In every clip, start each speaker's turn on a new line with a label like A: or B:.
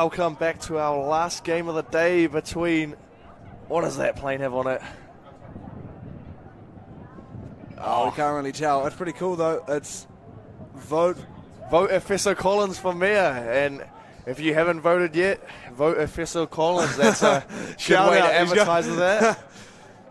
A: welcome back to our last game of the day between. What does that plane have on it?
B: Oh, we can't really tell. It's pretty cool though. It's vote.
A: Vote Efeso Collins for mayor, and if you haven't voted yet, vote Efeso Collins. That's a
B: Shout
A: way
B: out. Got-
A: advertise that.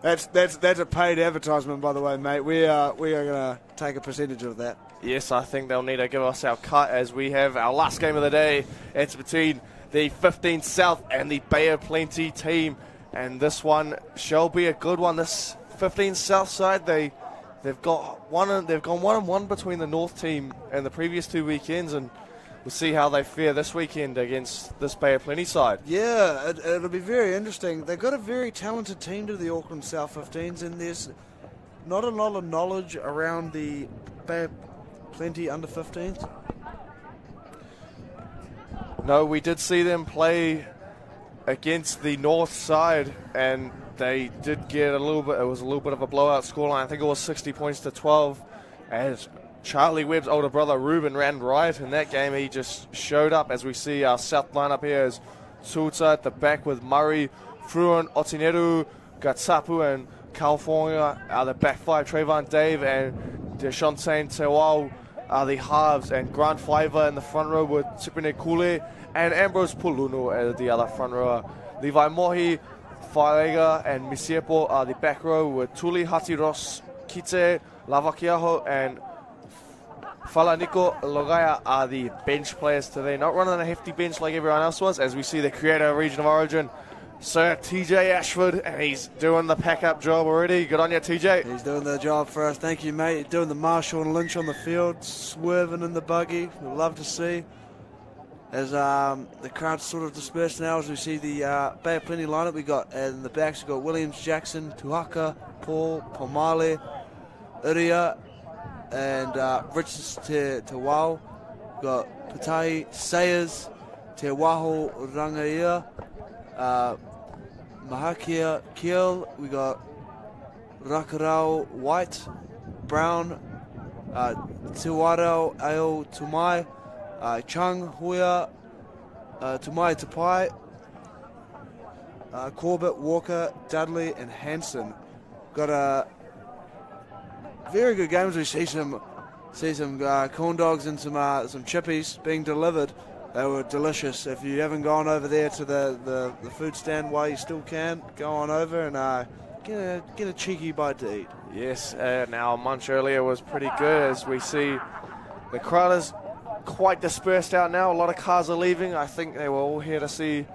B: That's that's that's a paid advertisement, by the way, mate. We are we are gonna take a percentage of that.
A: Yes, I think they'll need to give us our cut as we have our last game of the day. It's between the 15 South and the Bay of Plenty team, and this one shall be a good one. This 15 South side, they they've got one they've gone one and one between the North team and the previous two weekends, and we'll see how they fare this weekend against this Bay of Plenty side.
B: Yeah, it, it'll be very interesting. They've got a very talented team to the Auckland South 15s, and there's not a lot of knowledge around the Bay of Plenty under 15s.
A: No, we did see them play against the north side, and they did get a little bit. It was a little bit of a blowout scoreline. I think it was 60 points to 12, as Charlie Webb's older brother Ruben ran riot in that game. He just showed up as we see our south lineup here as Sulta at the back with Murray, Fruin, Otineru, Gatapu, and California are the back five. Trayvon Dave and Deshauntain Tewau are the halves, and Grant Fiver in the front row with Tipene Kule and Ambrose Pulunu as the other front rower. Levi Mohi, Faega, and Misiepo are the back row with Tuli Hatiros, Kite, Lavakiaho, and Falaniko Logaya are the bench players today. Not running a hefty bench like everyone else was, as we see the creator of Region of Origin, Sir TJ Ashford, and he's doing the pack up job already. Good on you, TJ.
B: He's doing the job for us. Thank you, mate. Doing the Marshawn Lynch on the field, swerving in the buggy. We love to see. As um, the crowd's sort of dispersed now, as we see the uh, Bay of Plenty lineup, we got in the backs, we got Williams, Jackson, Tuhaka, Paul, Pomale, Iria, and uh, Richards Te, Wau. We got Patai, Sayers, Te Waho, Rangaia, uh, Mahakia, Kiel. We got Rakarau White, Brown, uh, Tiwarao Ao Tumai, uh, Chung uh, Tumai Tapai, uh, Corbett, Walker, Dudley, and Hanson. Got a very good games. We see some see some uh, corn dogs and some uh, some chippies being delivered. They were delicious. If you haven't gone over there to the, the, the food stand while you still can, go on over and uh, get a get a cheeky bite to eat.
A: Yes, and our munch earlier was pretty good as we see the crowd is quite dispersed out now. A lot of cars are leaving. I think they were all here to see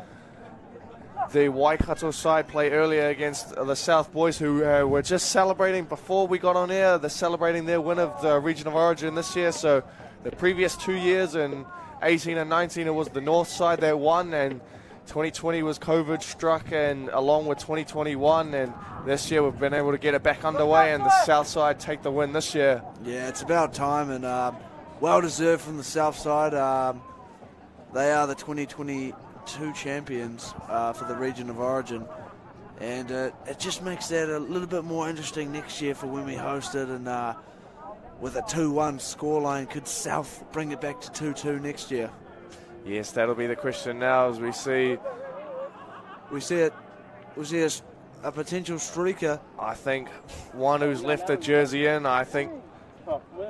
A: the Waikato side play earlier against the South Boys, who uh, were just celebrating before we got on air. They're celebrating their win of the Region of Origin this year. So the previous two years in 18 and 19, it was the North side that won, and 2020 was COVID struck, and along with 2021, and this year we've been able to get it back underway, and the South side take the win this year.
B: Yeah, it's about time and um, well deserved from the south side. Um, they are the 2022 champions uh, for the region of origin, and uh, it just makes that a little bit more interesting next year for when we host it. And uh, with a 2-1 scoreline, could South bring it back to 2-2 next year?
A: Yes, that'll be the question now as we see.
B: We see it. We see a, a potential streaker.
A: I think one who's left a jersey in. I think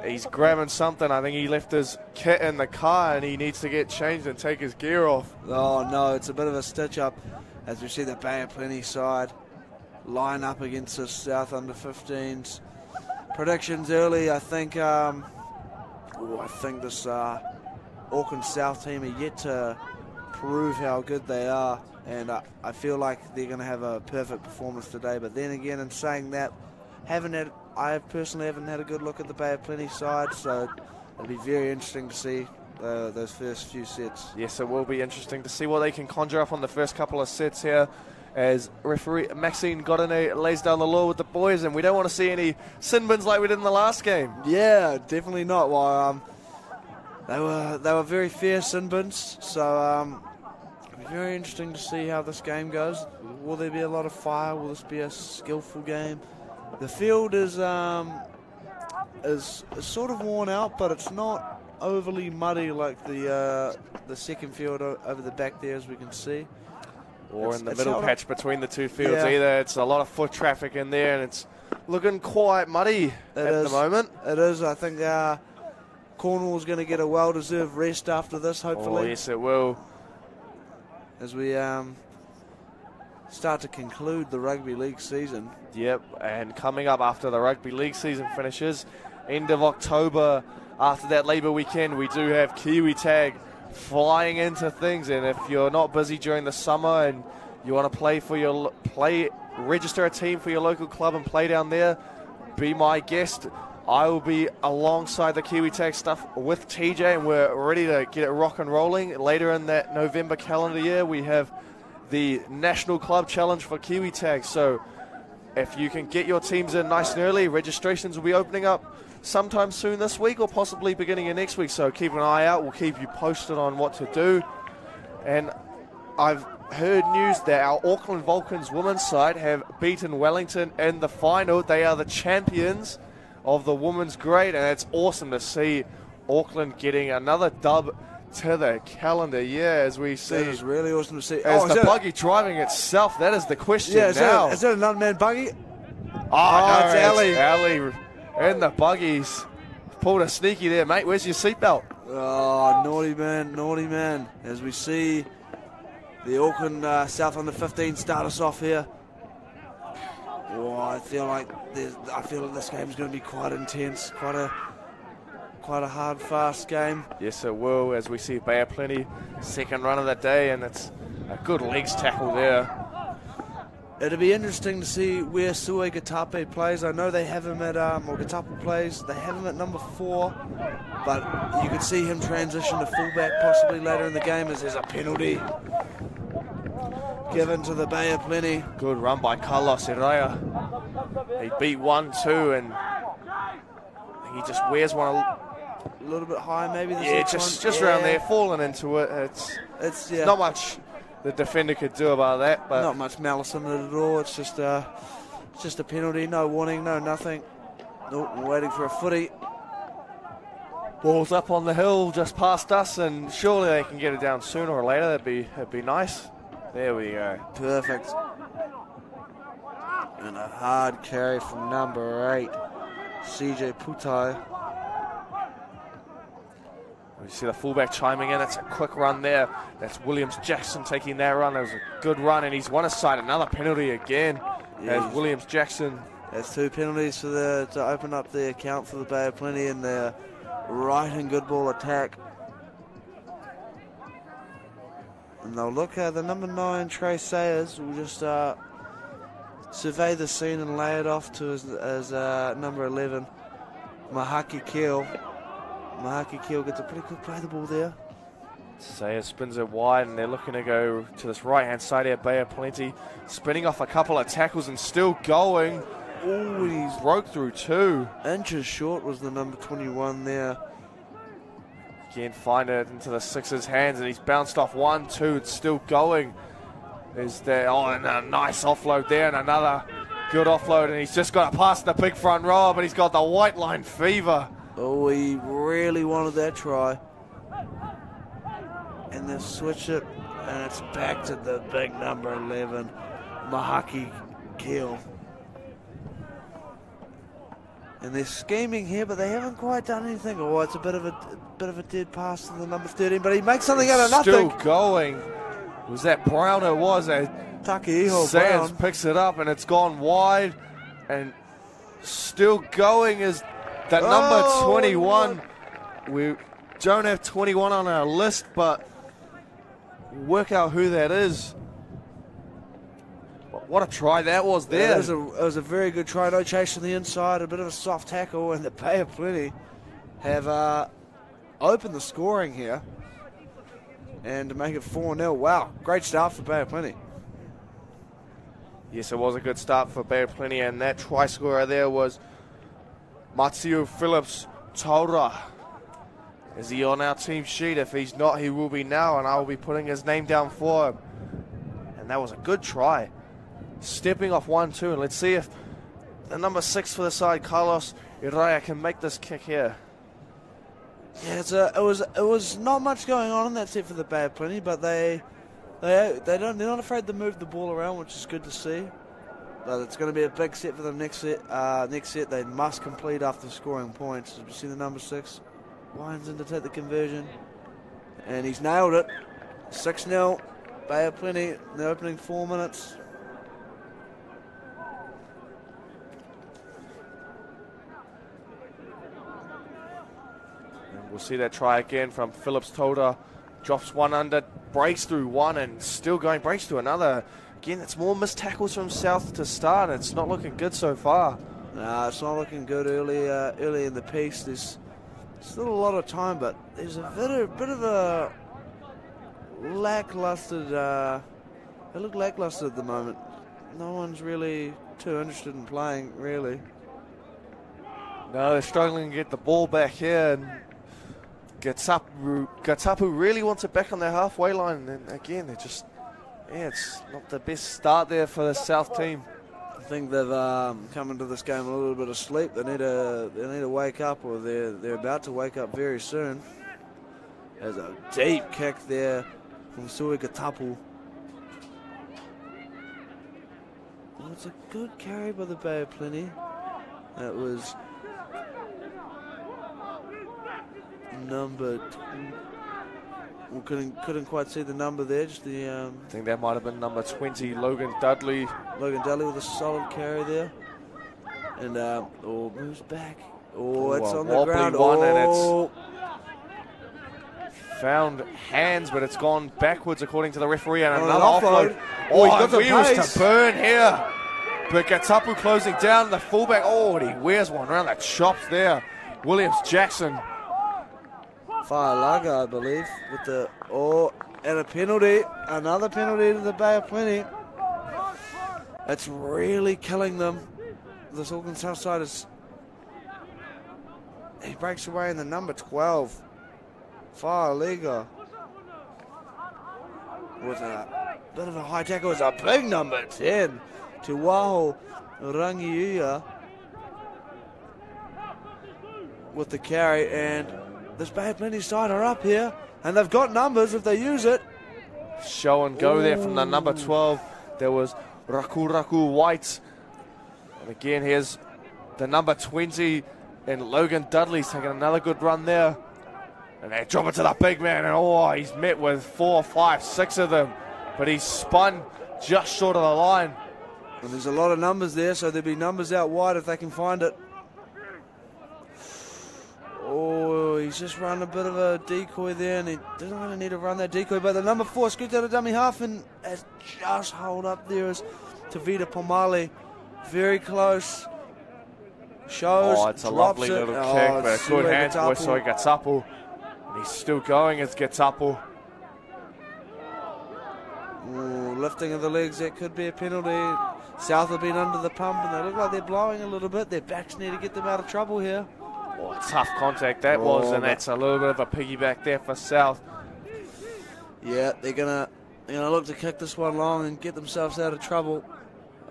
A: he's grabbing something. I think he left his kit in the car and he needs to get changed and take his gear off.
B: Oh no, it's a bit of a stitch up as we see the Bay of Plenty side line up against the South under 15s. Predictions early, I think. Um, oh, I think this uh, Auckland South team are yet to prove how good they are, and uh, I feel like they're going to have a perfect performance today. But then again, in saying that, haven't had I personally haven't had a good look at the Bay of Plenty side, so it'll be very interesting to see uh, those first few sets.
A: Yes, it will be interesting to see what they can conjure up on the first couple of sets here. As referee Maxine Godinay lays down the law with the boys, and we don't want to see any sin bins like we did in the last game.
B: Yeah, definitely not. Well, um, they were they were very fair sin bins, so um, it'll be very interesting to see how this game goes. Will there be a lot of fire? Will this be a skillful game? The field is um, is, is sort of worn out, but it's not overly muddy like the uh, the second field over the back there, as we can see.
A: Or
B: It's-
A: in the middle patch between the two fields
B: Yeah.
A: either. It's a lot of foot traffic in there, and it's looking quite muddy at
B: is.
A: the moment.
B: It is. I think uh, Cornwall's going to get a well-deserved rest after this, Hopefully, Oh,
A: yes, it will.
B: as we um, start to conclude the rugby league season.
A: Yep, and coming up after the rugby league season finishes, end of October, after that Labour weekend, we do have Kiwi Tag flying into things. And if you're not busy during the summer and you want to play for your play, register a team for your local club and play down there, be my guest. I will be alongside the Kiwi Tag stuff with TJ, and we're ready to get it rock and rolling. Later in that November calendar year, we have the National Club Challenge for Kiwi Tag. So if you can get your teams in nice and early, registrations will be opening up sometime soon this week or possibly beginning of next week. So keep an eye out. We'll keep you posted on what to do. And I've heard news that our Auckland Vulcans women's side have beaten Wellington in the final. They are the champions of the women's grade, and it's awesome to see Auckland getting another dub to the calendar year as we see.
B: It is really awesome to see.
A: As oh,
B: is
A: the
B: that a-
A: buggy driving itself, that is the question
B: yeah, is
A: now.
B: that, is that an unmanned buggy?
A: Oh,
B: Oh,
A: no,
B: it's Ellie.
A: Ellie in the buggies. Pulled a sneaky there, mate. Where's your seatbelt?
B: Oh, naughty man, naughty man. As we see the Auckland uh, South under 15 start us off here. Oh, I feel like I feel like this game's going to be quite intense, quite a quite a hard, fast game.
A: Yes, it will, as we see Bay of Plenty, second run of the day, and it's a good legs tackle there.
B: It'll be interesting to see where Sue Gatapu plays. I know they have him at, um, or Gatapu plays, they have him at number four, but you could see him transition to fullback possibly later in the game as there's a penalty given to the Bay of Plenty.
A: Good run by Carlos Araya. He beat one, two, and he just wears one. a-
B: little bit high, maybe.
A: Yeah, just
B: one.
A: just around there, falling into it. It's
B: It's yeah,
A: not much the defender could do about that, but
B: not much malice in it at all. It's just uh, it's just a penalty, no warning, no nothing. Nope, waiting for a footy.
A: Ball's up on the hill just past us, and surely they can get it down sooner or later. That'd be that'd be nice. There we go.
B: Perfect. And a hard carry from number eight, CJ Putai.
A: We see the fullback chiming in. It's a quick run there. That's Williams Jackson taking that run. It was a good run, and he's won aside another penalty again.
B: Yeah,
A: as Williams Jackson.
B: That's two penalties for the to open up the account for the Bay of Plenty in their right and good ball attack. And they'll look at the number nine Trey Sayers will just uh, survey the scene and lay it off to his, as uh, number 11 Mahaki Keel. Mahaki Keel gets a pretty good play the ball there.
A: Sayers spins it wide, and they're looking to go to this right hand side here. Bay of Plenty spinning off a couple of tackles and still going. And he's broke through two.
B: Inches short was the number 21 there.
A: Again, find it into the Sixers' hands, and he's bounced off one, two. It's still going. Is there? Oh, and a nice offload there, and another good offload, and he's just got to pass the big front row, but he's got the white line fever.
B: Oh, he really wanted that try. And they switch it, and it's back to the big number 11, Mahaki Keel. And they're scheming here, but they haven't quite done anything. Oh, it's a bit of a, a bit of a dead pass to the number 13, but he makes something out of nothing.
A: Still going. Was that Brown? It was. Uh,
B: Takeiho
A: Sands
B: Brown.
A: picks it up, and it's gone wide, and still going is number
B: Oh,
A: 21. We don't have 21 on our list, but work out who that is. What a try that was
B: Yeah,
A: there.
B: it, was a, it was a very good try. No chase on the inside, a bit of a soft tackle, and the Bay of Plenty have uh, opened the scoring here and to make it 4 0. Wow, great start for Bay of Plenty.
A: Yes, it was a good start for Bay of Plenty, and that try scorer there was Matthew Phillips Taura. Is he on our team sheet? If he's not, he will be now, and I will be putting his name down for him. And that was a good try. Stepping off 1 2, and let's see if the number six for the side, Carlos Araya, can make this kick here.
B: Yeah, a, it was it was not much going on in that set for the of Plenty, but they they they don't they're not afraid to move the ball around, which is good to see. But it's going to be a big set for them next set. Uh, next set they must complete after scoring points. We see the number six winds in to take the conversion, and he's nailed it. Six 0 Bay of Plenty in the opening four minutes.
A: And we'll see that try again from Phillips Taura. Drops one under, breaks through one, and still going, breaks through another. Again, it's more missed tackles from South to start. It's not looking good so far.
B: Nah, it's not looking good early uh, early in the piece. There's still a lot of time, but there's a bit of, bit of a lackluster. Uh, they look lackluster at the moment. No one's really too interested in playing, really.
A: No, they're struggling to get the ball back here, and Gatapu, Gatapu really wants it back on their halfway line. And again, they're just, yeah, it's not the best start there for the South team.
B: I think they've um, come into this game a little bit asleep. They need to they need to wake up, or they're they're about to wake up very soon. There's a deep kick there from Sui Gatapu. Well, it's a good carry by the Bay of Plenty. That was number. We couldn't couldn't quite see the number there. Just the um,
A: I think that might have been number 20, Logan Dudley.
B: Logan Dudley with a solid carry there, and um, oh moves back. Oh,
A: Ooh,
B: it's on the ground.
A: one, and it's-
B: oh,
A: Found hands, but it's gone backwards according to the referee. And
B: Oh,
A: another offload.
B: offload.
A: Oh,
B: he's got the
A: wheels
B: pace.
A: to burn here. But Gatapu closing down the fullback. Oh, and he wears one around the chops there. Williams Jackson.
B: Fire I believe, with the oh, and a penalty, another penalty to the Bay of Plenty. It's really killing them. This Auckland South side is. He breaks away in the number 12. Failega. With a bit of a high tackle. It's a big number 10 to Waho Rangiuya with the carry. And this Bay of Plenty side are up here. And they've got numbers if they use it.
A: Show and go there from the number 12. There was Raku Raku White. And again, here's the number 20. And Logan Dudley's taking another good run there. And they drop it to the big man. And oh, he's met with four, five, six of them. But he's spun just short of the line.
B: And there's a lot of numbers there, so there'll be numbers out wide if they can find it. Oh, he's just run a bit of a decoy there, and he doesn't really need to run that decoy. But the number four scoots out of dummy half and has just held up there as Tavita Pomale. Very close. Shows.
A: Oh, it's a lovely
B: it.
A: little
B: Oh,
A: kick, but
B: a
A: good hand by. Soy Gatapu. And he's still going as Gatapu.
B: Ooh, lifting of the legs, that could be a penalty. South have been under the pump, and they look like they're blowing a little bit. Their backs need to get them out of trouble here.
A: Oh, tough contact that was,
B: Oh,
A: and
B: but-
A: that's a little bit of a piggyback there for South.
B: Yeah, they're gonna they're gonna look to kick this one long and get themselves out of trouble.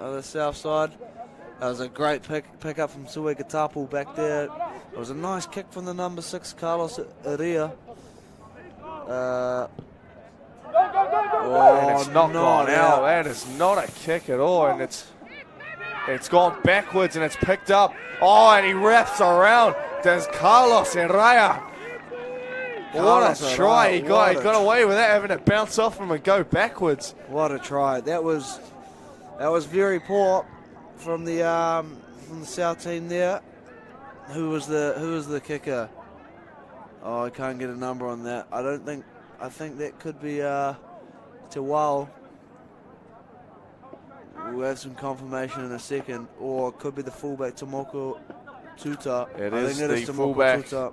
B: On the south side, that was a great pick pick up from Sue Gatapu back there. It was a nice kick from the number six Carlos Araya. Uh, oh,
A: and it's not gone out.
B: out.
A: That is not a kick at all, and it's it's gone backwards and it's picked up. Oh, and he wraps around. There's Carlos Araya. What a try! He got he
B: what
A: got away without having to bounce off him and go backwards.
B: What a try! That was that was very poor from the um, from the south team there. Who was the who was the kicker? Oh, I can't get a number on that. I don't think. I think that could be uh, Tawal. We'll have some confirmation in a second, or it could be the fullback Tomoko Tuta.
A: It
B: I
A: is
B: think
A: the
B: Tomoko
A: fullback.
B: Tuta.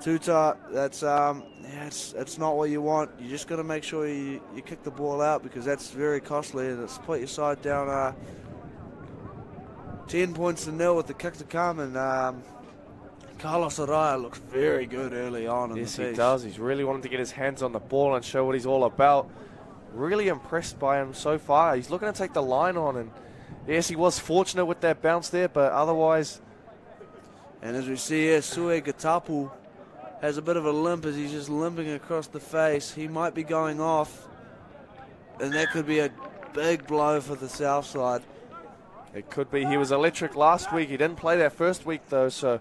B: Tuta, that's um, yeah, it's it's not what you want. You just got to make sure you, you kick the ball out because that's very costly, and it's put your side down uh, ten points to nil with the kick to come. And um, Carlos Araya looks very good early on in
A: Yes, he
B: piece.
A: does. He's really wanting to get his hands on the ball and show what he's all about. Really impressed by him so far. He's looking to take the line on, and yes, he was fortunate with that bounce there, but otherwise,
B: And as we see here, Sue Gatapu has a bit of a limp as he's just limping across the face. He might be going off, and that could be a big blow for the south side.
A: It could be. He was electric last week. He didn't play that first week though, so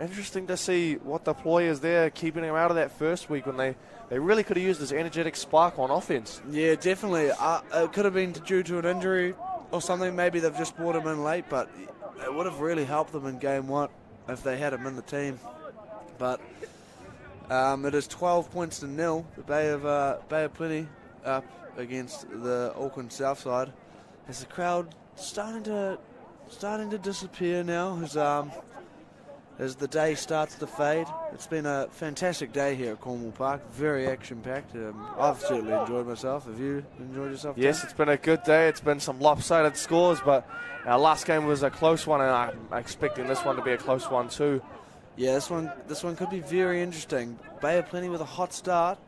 A: interesting to see what the ploy is there, keeping him out of that first week when they, they really could have used this energetic spark on offense.
B: Yeah, definitely. Uh, it could have been due to an injury or something. Maybe they've just brought him in late, but it would have really helped them in game one if they had him in the team. But um, it is 12 points to nil. The Bay of uh, Bay of Plenty up against the Auckland South side. Is the crowd starting to starting to disappear now? As um, as the day starts to fade. It's been a fantastic day here at Cornwall Park. Very action packed. Um, I've certainly enjoyed myself. Have you enjoyed yourself?
A: Yes, it's been a good day. It's been some lopsided scores, but our last game was a close one, and I'm expecting this one to be a close one too.
B: Yeah, this one this one could be very interesting. Bay of Plenty with a hot start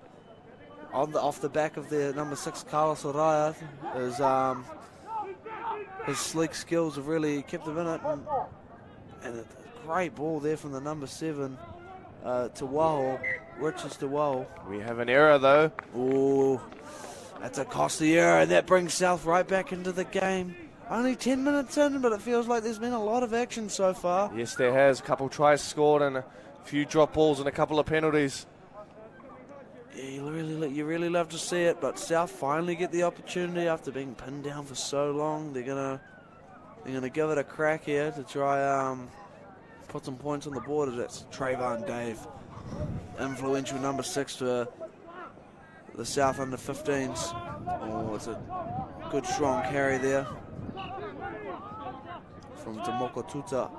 B: on the off the back of their number six Carlos Araya. His um, his sleek skills have really kept them in it, and, and a great ball there from the number seven uh, to Waho, Richards to Waho.
A: We have an error though.
B: Oh, that's a costly error, and that brings South right back into the game. Only 10 minutes in, but it feels like there's been a lot of action so far.
A: Yes, there has. A couple tries scored and a few drop balls and a couple of penalties.
B: Yeah, you really, you really love to see it, but South finally get the opportunity after being pinned down for so long. They're gonna, they're gonna give it a crack here to try um, put some points on the board. As that's Trayvon Dave, influential number six for the South under 15s. Oh, it's a good strong carry there from Tomoko Tuta.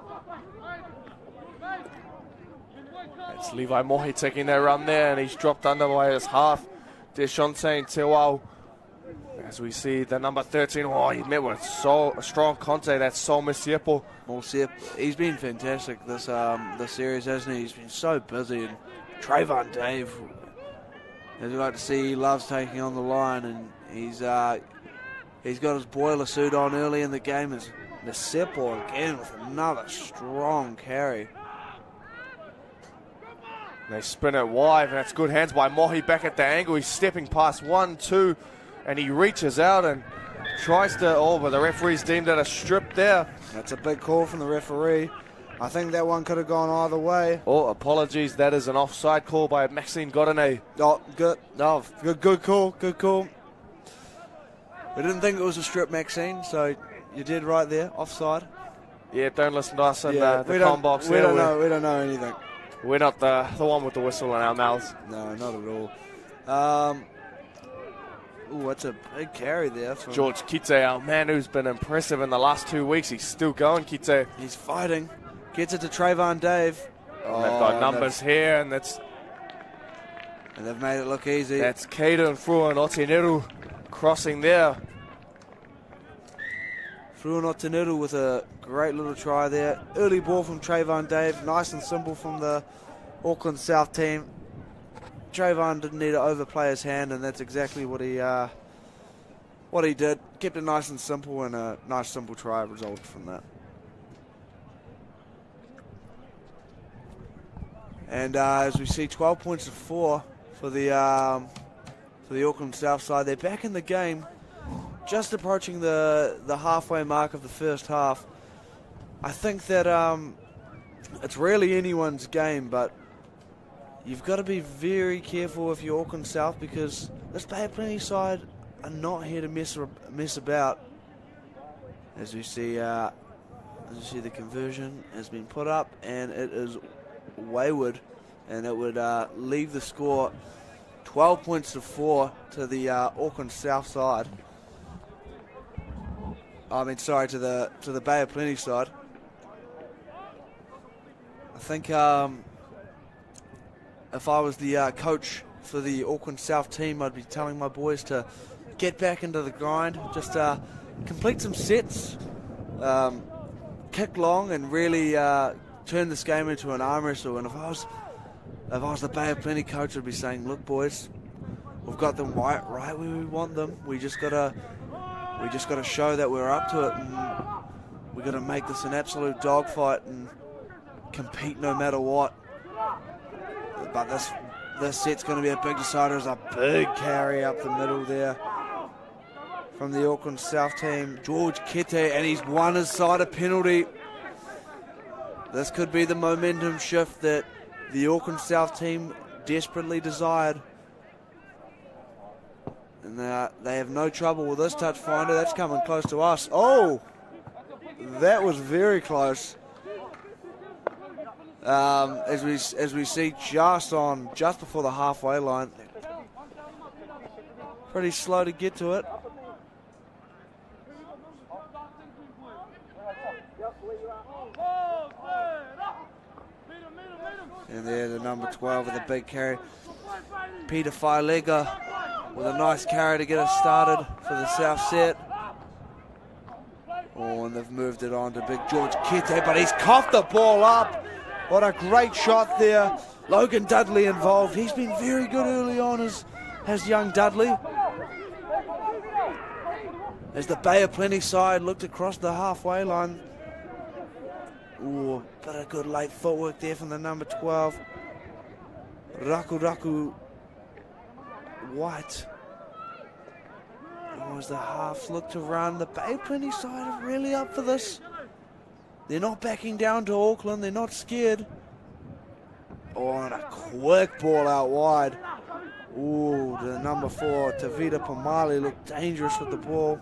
A: It's Levi Mohi taking that run there, and he's dropped under by his half. Deshonte Tewao. As we see the number 13, oh, he met with so a strong Conte, That's Sol Misiepo.
B: Mosiep, he's been fantastic this um, this series, hasn't he? He's been so busy. And Trayvon Dave, as we like to see, he loves taking on the line, and he's uh, he's got his boiler suit on early in the game. As Misiepo again with another strong carry.
A: They spin it wide, and that's good hands by Mohi back at the angle. He's stepping past one, two, and he reaches out and tries to. Oh, but the referee's deemed it a strip there.
B: That's a big call from the referee. I think that one could have gone either way.
A: Oh, apologies. That is an offside call by Maxine Godinay.
B: Oh, good. No, good, good call. Good call. We didn't think it was a strip, Maxine, so you did right there. Offside.
A: Yeah, don't listen to us in uh, the com box.
B: We don't know. We don't know anything.
A: We're not the, the one with the whistle in our mouths.
B: No, not at all. Um, ooh, that's a big carry there. From,
A: George Kite, our man who's been impressive in the last two weeks, he's still going, Kite.
B: He's fighting. Gets it to Trayvon Dave. Oh,
A: They've got oh, numbers here, and that's
B: And they've made it look easy.
A: that's Caden Fru and Otineru crossing there.
B: Fruinotineru with a great little try there. Early ball from Trayvon Dave. Nice and simple from the Auckland South team. Trayvon didn't need to overplay his hand, and that's exactly what he uh, what he did. Kept it nice and simple, and a nice simple try resulted from that. And uh, as we see, 12 points to four for the um, for the Auckland South side. They're back in the game just approaching the the halfway mark of the first half. I think that um, it's really anyone's game, but you've got to be very careful if you're Auckland South because this Bay of Plenty side are not here to mess mess about. As we see, uh, as you see, the conversion has been put up, and it is wayward, and it would uh, leave the score 12 points to four to the uh, Auckland South side. I mean, sorry, to the to the Bay of Plenty side. I think um, if I was the uh, coach for the Auckland South team, I'd be telling my boys to get back into the grind, just uh, complete some sets, um, kick long, and really uh, turn this game into an arm wrestle. And if I was if I was the Bay of Plenty coach, I'd be saying, "Look, boys, we've got them right, right where we want them. We just gotta." We just got to show that we're up to it, and we got to make this an absolute dogfight and compete no matter what. But this this set's going to be a big decider. There's a big carry up the middle there from the Auckland South team. George Kete, and he's won his side a penalty. This could be the momentum shift that the Auckland South team desperately desired. And they, they have no trouble with this touch finder. That's coming close to us. Oh, that was very close. Um, as we as we see just on just before the halfway line, pretty slow to get to it. And there, the number 12 with a big carry. Peter Failega with a nice carry to get us started for the south set. Oh, and they've moved it on to big George Kete, but he's coughed the ball up. What a great shot there. Logan Dudley involved. He's been very good early on as, as young Dudley. As the Bay of Plenty side looked across the halfway line, Ooh, but a good late footwork there from the number 12. Raku Raku White. as the halves look to run, the Bay of Plenty side are really up for this. They're not backing down to Auckland, they're not scared. Oh, and a quick ball out wide. Ooh, the number four, Tavita Pamali, looked dangerous with the ball.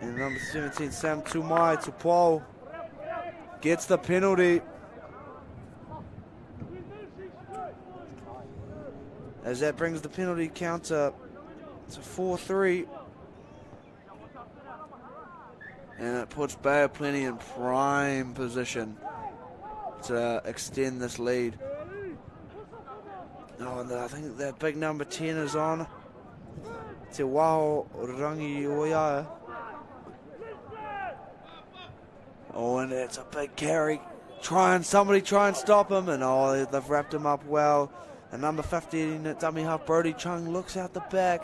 B: And number 17, Sam Tumai to Paul. Gets the penalty. As that brings the penalty count to, to 4-3. And it puts Bay of Plenty in prime position to extend this lead. Oh, and I think that big number 10 is on. Te Waho Rangi Oya. Oh, and it's a big carry. Try and somebody try and stop him, and oh, they've wrapped him up well. And number 15, dummy half Brody Chung looks out the back.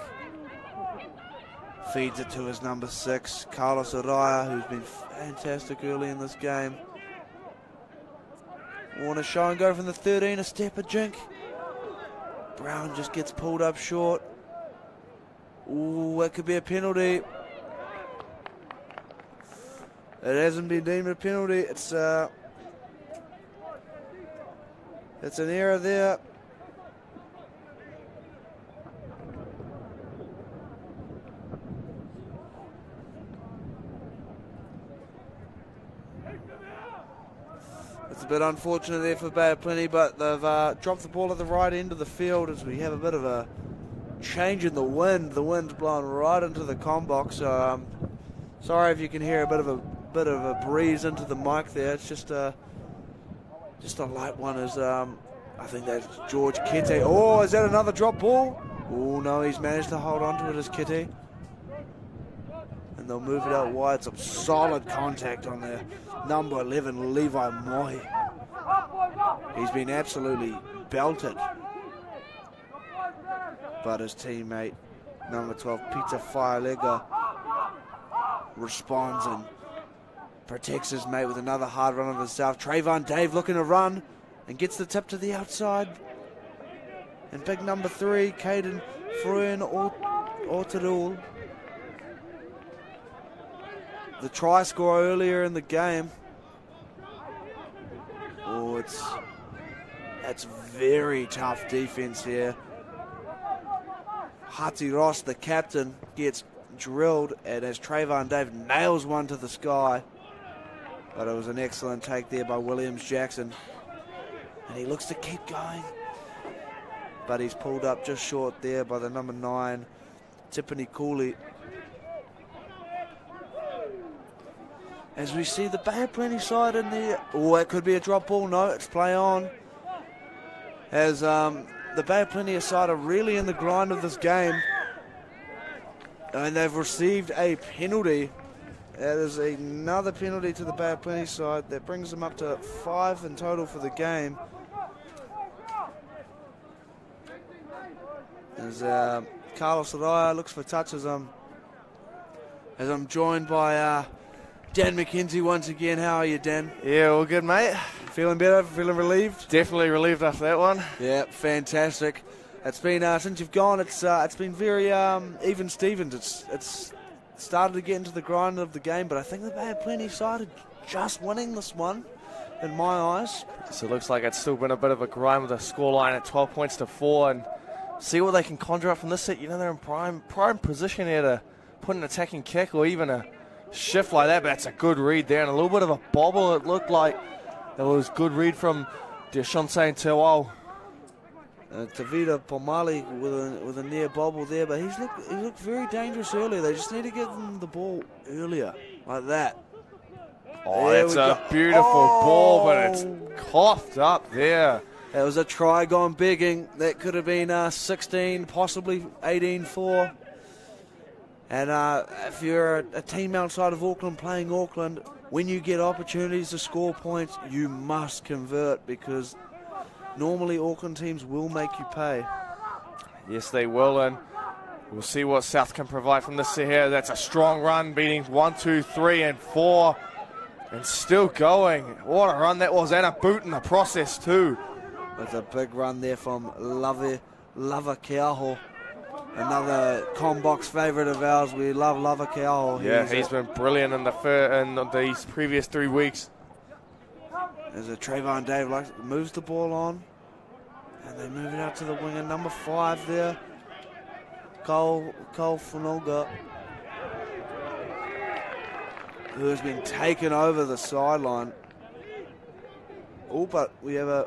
B: Feeds it to his number six, Carlos Araya, who's been fantastic early in this game. Warner show and go from the 13, a step, a jink. Brown just gets pulled up short. Ooh, that could be a penalty. It hasn't been deemed a penalty. It's uh, it's an error there. Bit unfortunate there for Bay of Plenty, but they've uh, dropped the ball at the right end of the field as we have a bit of a change in the wind. The wind's blowing right into the com box. Um, sorry if you can hear a bit of a bit of a breeze into the mic there. It's just a just a light one. As um, I think that's George Kete. Oh, is that another drop ball? Oh no, he's managed to hold on to it as Kete. And they'll move it out wide. Some solid contact on there. Number 11, Levi Mohi. He's been absolutely belted. But his teammate, number 12, Peter Failega, responds and Protects his mate with another hard run of the south. Trayvon Dave looking to run and gets the tip to the outside. And big number three, Caden Fruin Ortadul. The try score earlier in the game. Oh, it's that's very tough defense here. Hati Ross, the captain, gets drilled, and as Trayvon Dave nails one to the sky. But it was an excellent take there by Williams Jackson. And he looks to keep going. But he's pulled up just short there by the number nine, Tipene Kule. As we see the of Plenty side in there. Oh, it could be a drop ball. No, it's play on. As um, the Bay Plenty side are really in the grind of this game. And they've received a penalty that is another penalty to the Bay Plenty side. That brings them up to five in total for the game. As uh, Carlos Araya looks for touches, um, as I'm joined by uh, Dan McKenzie once again. How are you, Dan?
A: Yeah, all good, mate.
B: Feeling better? Feeling relieved?
A: Definitely relieved after that one.
B: Yeah, fantastic. It's been uh, since you've gone. It's uh, it's been very um, even Stevens. It's it's started to get into the grind of the game, but I think the Bay of Plenty side just winning this one, in my eyes.
A: So it looks like it's still been a bit of a grind with a scoreline at 12 points to four, and see what they can conjure up from this set. You know they're in prime prime position here to put an attacking kick or even a shift like that. But that's a good read there, and a little bit of a bobble. It looked like it was good read from Deshante and Tewal.
B: Uh, Tavita Pomali with a with a near bobble there, but he's looked he looked very dangerous earlier. They just need to give them the ball earlier, like that.
A: Oh, there that's a beautiful oh. ball, but it's coughed up there.
B: That was a try gone begging. That could have been uh, 16, possibly 18 4. And uh, if you're a, a team outside of Auckland playing Auckland, when you get opportunities to score points, you must convert because normally Auckland teams will make you pay.
A: Yes, they will, and we'll see what South can provide from this here. That's a strong run, beating one, two, three, and four, and still going. What a run that was, and a boot in the process too.
B: That's a big run there from Lava, Lavakiaho. Another Combox favourite of ours. We love Lavakiaho.
A: Yeah, he's, he's been brilliant in the fir- in these previous three weeks.
B: As a Trayvon Dave likes, moves the ball on. And they move it out to the winger, number five there. Cole, Cole Funoga. Who has been taken over the sideline. Oh, but we have a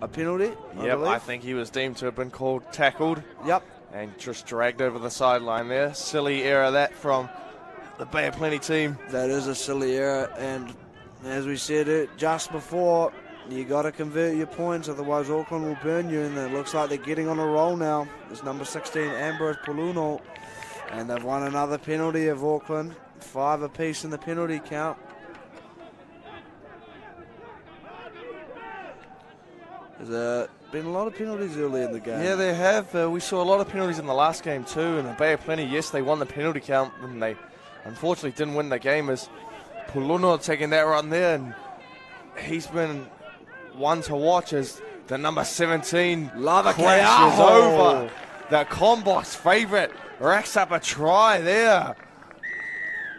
B: a penalty.
A: I yep,
B: believe.
A: I think he was deemed to have been called tackled.
B: Yep.
A: And just dragged over the sideline there. Silly error that from the Bay of Plenty team.
B: That is a silly error, and as we said it just before, you got to convert your points, otherwise Auckland will burn you. And it looks like they're getting on a roll now. It's number 16, Ambrose Poluno, and they've won another penalty of Auckland, five apiece in the penalty count. There's uh, been a lot of penalties early in the game.
A: Yeah, there have. Uh, we saw a lot of penalties in the last game too. And the Bay of Plenty, yes, they won the penalty count, and they unfortunately didn't win the game as Puluno taking that run there, and he's been one to watch as the number 17
B: Lava
A: crashes over. The Combox favourite racks up a try there.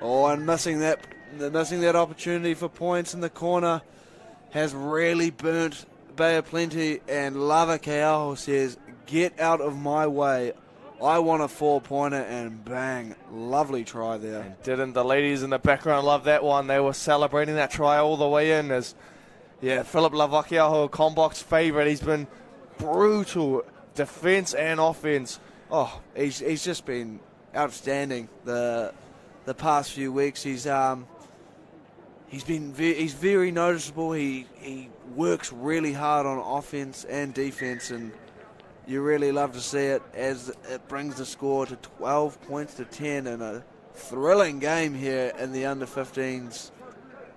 B: Oh, and missing that, missing that opportunity for points in the corner has really burnt Bay of Plenty. And Lavakiaho says, "Get out of my way! I want a four pointer, and bang, lovely try there. And
A: didn't the ladies in the background love that one? They were celebrating that try all the way in as, yeah, Philip Lavakiaho, Combox favourite. He's been brutal defence and offence.
B: Oh, he's, he's just been outstanding the the past few weeks. He's um he's been ve- he's very noticeable. He he works really hard on offense and defense, and you really love to see it as it brings the score to 12 points to 10 in a thrilling game here in the under 15s.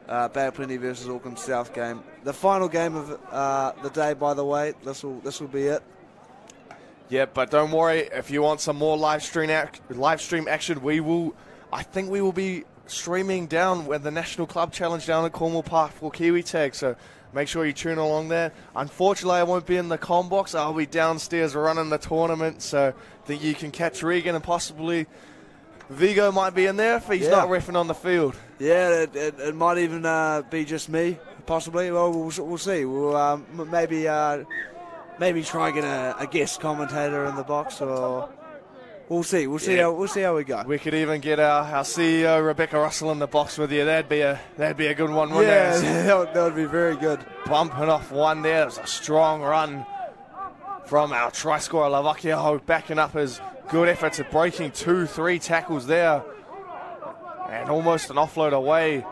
B: Uh, Bay Plenty versus Auckland South game. The final game of uh, the day, by the way. This will this will be it.
A: Yeah, but don't worry. If you want some more live stream ac- live stream action, we will. I think we will be streaming down with the National Club Challenge down at Cornwall Park for Kiwi Tag. So Make sure you tune along there. Unfortunately, I won't be in the com box. I'll be downstairs running the tournament, so I think you can catch Regan and possibly Vigo might be in there if he's yeah. not riffing on the field.
B: Yeah, it, it, it might even uh, be just me, possibly. Well, we'll, we'll see. We'll um, maybe uh, maybe try and get a, a guest commentator in the box or We'll see. We'll see yeah. how we'll see how we go.
A: We could even get our, our CEO Rebecca Russell in the box with you. That'd be a that'd be a good one, wouldn't
B: yeah, it? Yeah, that would, that would be very good.
A: Bumping off one there. It was a strong run from our try scorer Lavakiaho, backing up his good efforts at breaking two, three tackles there, and almost an offload away.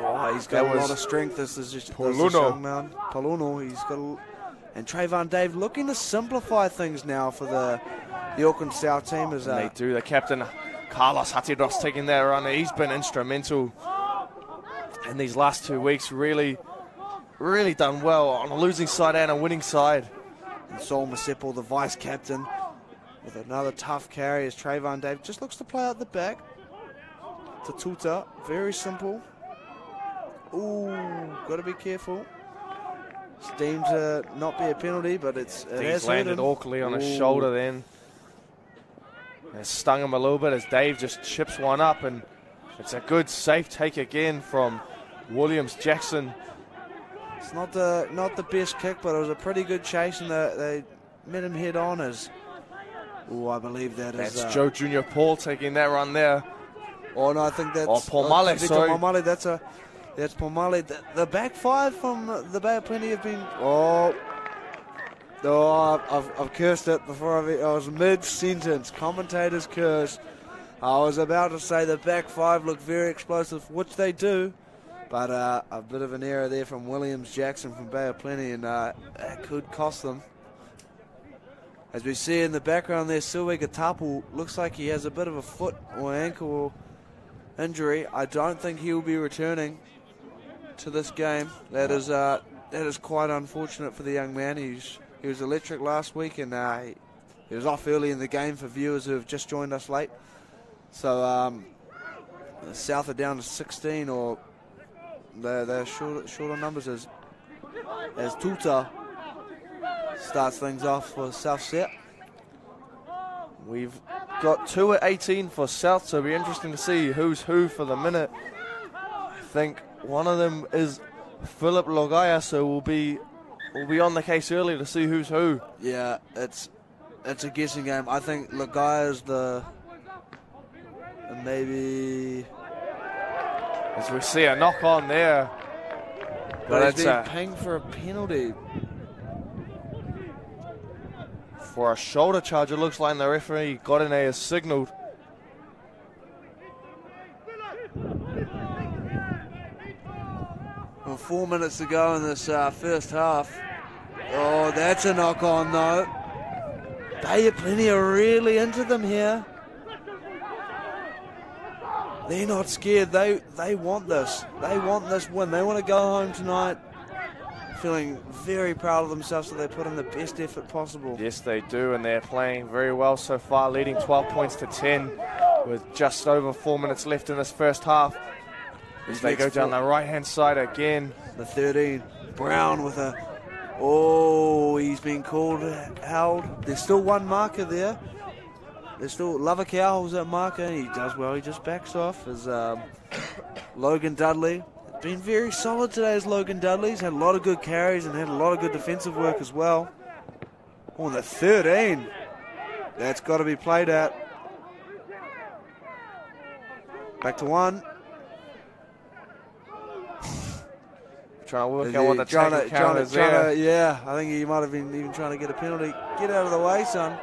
B: Oh, he's got a lot of strength. This is just Poluno. man. Poluno. He's got. A, and Trayvon Dave looking to simplify things now for the the Auckland South team is.
A: Uh, they do. The captain, Carlos Hatiros, taking that run. He's been instrumental in these last two weeks. Really, really done well on a losing side and a winning side.
B: And Saul Masipal, the vice captain, with another tough carry as Trayvon Dave just looks to play out the back. To Tuta, very simple. Ooh, got to be careful. It's deemed to not be a penalty, but it's it
A: He's
B: has
A: landed
B: him.
A: awkwardly on his shoulder then. It stung him a little bit as Dave just chips one up, and it's a good safe take again from Williams Jackson.
B: It's not the not the best kick, but it was a pretty good chase, and they, they met him head on as. Oh, I believe that is.
A: That's
B: uh,
A: Joe Junior Paul taking that run there.
B: Oh no, I think that's.
A: Oh, Paul
B: I
A: Malley,
B: think
A: sorry.
B: Paul Malley, that's a. That's Paul. The, the back five from the Bay of Plenty have been. Oh. Oh, I've, I've cursed it before I've, I was mid sentence. Commentator's curse. I was about to say the back five look very explosive, which they do, but uh, a bit of an error there from Williams Jackson from Bay of Plenty, and uh, that could cost them. As we see in the background there, Silwe Gatapu looks like he has a bit of a foot or ankle injury. I don't think he will be returning to this game. That is uh, that is quite unfortunate for the young man. He's he was electric last week, and uh, he, was off early in the game for viewers who have just joined us late. So um, South are down to 16, or they're, they're shorter, shorter numbers as as Tuta starts things off for South Set.
A: We've got two at 18 for South, so it'll be interesting to see who's who for the minute. I think one of them is Philip Logaya, so we'll be we'll be on the case early to see who's who.
B: Yeah, it's it's a guessing game. I think Lagai is the maybe
A: As we see a knock on there. But
B: but
A: it's a,
B: paying for a penalty.
A: for a shoulder charge, it looks like the referee got in there as signalled.
B: Well, four minutes to go in this uh, first half. Oh, that's a knock on though. They have plenty are really into them here. They're not scared. They they want this. They want this win. They want to go home tonight feeling very proud of themselves that they put in the best effort possible.
A: Yes, they do, and they're playing very well so far, leading 12 points to 10 with just over four minutes left in this first half. As they go down the right hand side again.
B: The 13, Brown with a. Oh, he's been called held. There's still one marker there. There's still Lavakiaho holds that marker he does well. He just backs off as um, Logan Dudley. Been very solid today as Logan Dudley. He's had a lot of good carries and had a lot of good defensive work as well. On the 13. That's got to be played at. Back to one.
A: Trying to work
B: Is
A: out what the
B: trying to- trying to-
A: is
B: trying to- yeah, I think he might have been even trying to get a penalty. Get out of the way, son.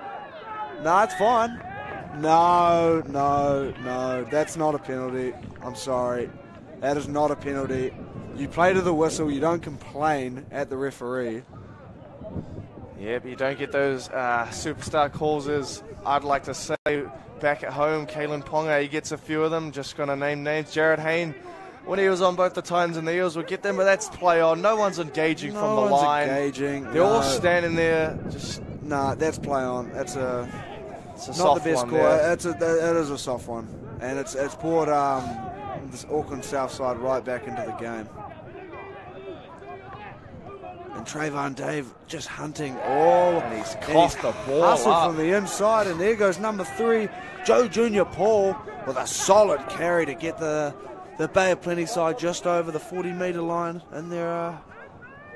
B: No, it's fine. No, no, no. That's not a penalty. I'm sorry. That is not a penalty. You play to the whistle. You don't complain at the referee.
A: Yep, you don't get those uh, superstar calls as I'd like to say back at home. Kalyn Ponga, he gets a few of them. Just going to name names. Jarryd Hayne, when he was on both the Titans and the Eels, would get them, but that's play on. No one's engaging
B: no
A: from the
B: one's
A: line.
B: engaging.
A: They're all standing there. Just
B: Nah, that's play on. That's a
A: it's a
B: not
A: soft
B: the best
A: one
B: call. That's a that is a soft one, and it's it's poured um, this Auckland South side right back into the game. And Trayvon Dave just hunting. Oh,
A: And he's coughed the ball
B: hustled
A: up.
B: from the inside, and there goes number three, Joe Junior Paul, with a solid carry to get the the Bay of Plenty side just over the 40 metre line in their uh,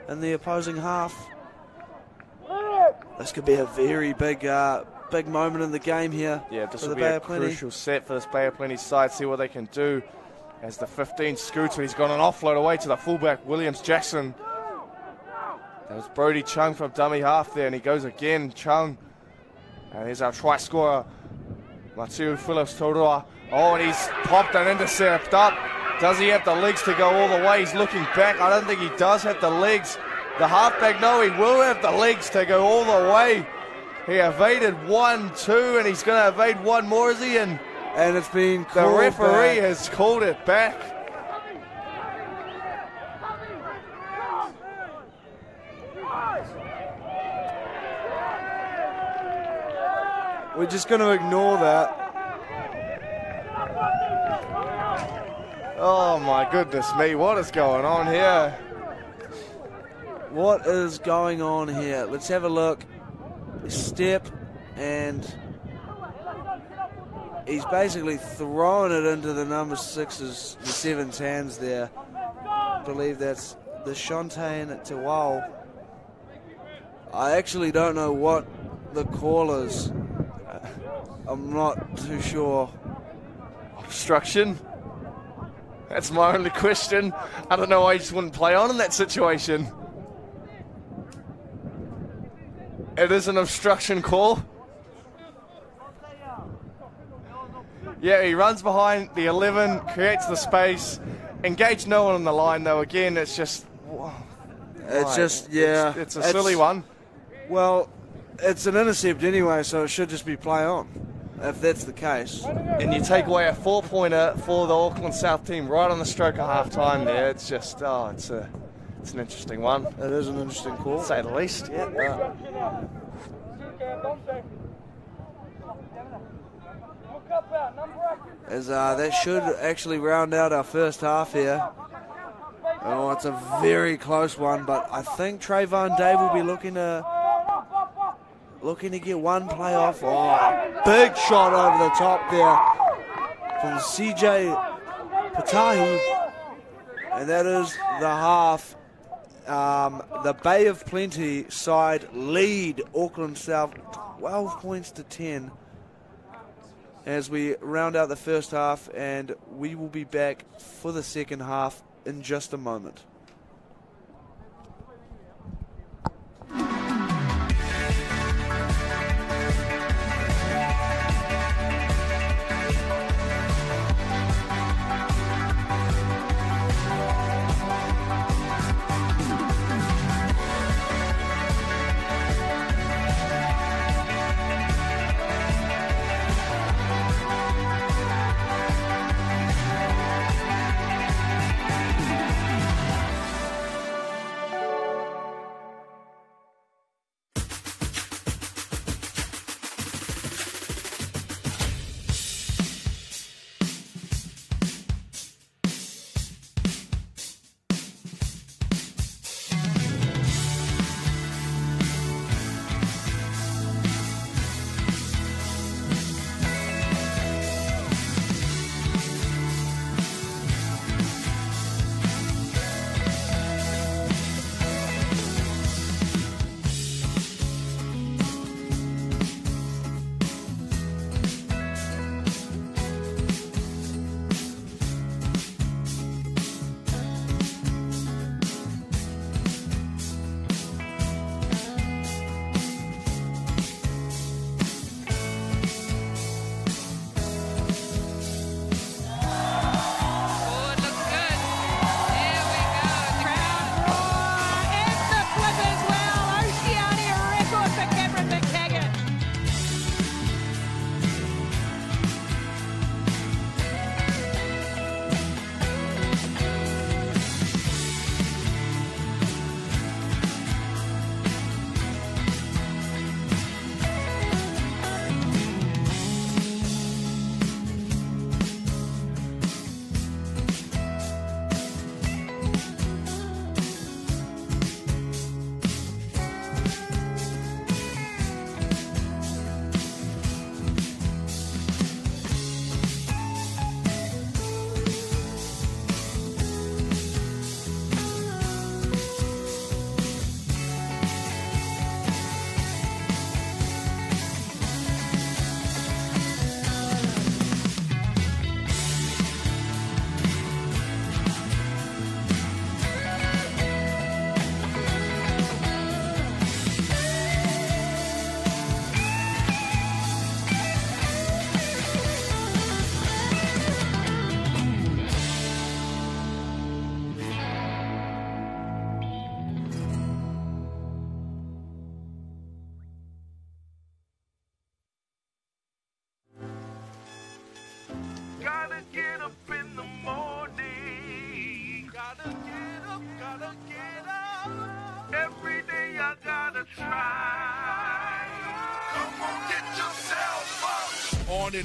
B: in the opposing half. This could be a very big uh, big moment in the game here.
A: Yeah, this will be
B: Bay
A: a crucial set for this Bay of Plenty side. See what they can do. As the 15 scoots, and he's got an offload away to the fullback, Williams Jackson. That was Brody Chung from dummy half there, and he goes again. Chung. And here's our try scorer, Matiu Phillips Toroa. Oh, and he's popped an intercept up. Does he have the legs to go all the way? He's looking back. I don't think he does have the legs. The halfback, no, he will have the legs to go all the way. He evaded one, two, and he's going to evade one more, is he? And
B: And it's been
A: the referee
B: back.
A: has called it back.
B: We're just going to ignore that.
A: Oh my goodness me, what is going on here?
B: What is going on here? Let's have a look. Step and he's basically throwing it into the number six's, the seven's hands there. I believe that's the Shantae Tawal. I actually don't know what the call is. I'm not too sure.
A: Obstruction? That's my only question. I don't know why he just wouldn't play on in that situation. It is an obstruction call. Yeah, he runs behind the 11, creates the space, engage no one on the line though. Again, it's just.
B: It's
A: right.
B: just, yeah.
A: It's, it's a silly one.
B: Well, it's an intercept anyway, so it should just be play on, if that's the case.
A: And you take away a four pointer for the Auckland South team right on the stroke of half time there. It's just, oh, it's a. It's an interesting one.
B: It is an interesting call.
A: To say the least. Yeah.
B: As uh, that should actually round out our first half here. Oh, it's a very close one, but I think Trayvon Day will be looking to looking to get one play off. Oh, big shot over the top there from CJ Patahi. And that is the half. Um, the Bay of Plenty side lead Auckland South 12 points to 10 as we round out the first half, and we will be back for the second half in just a moment.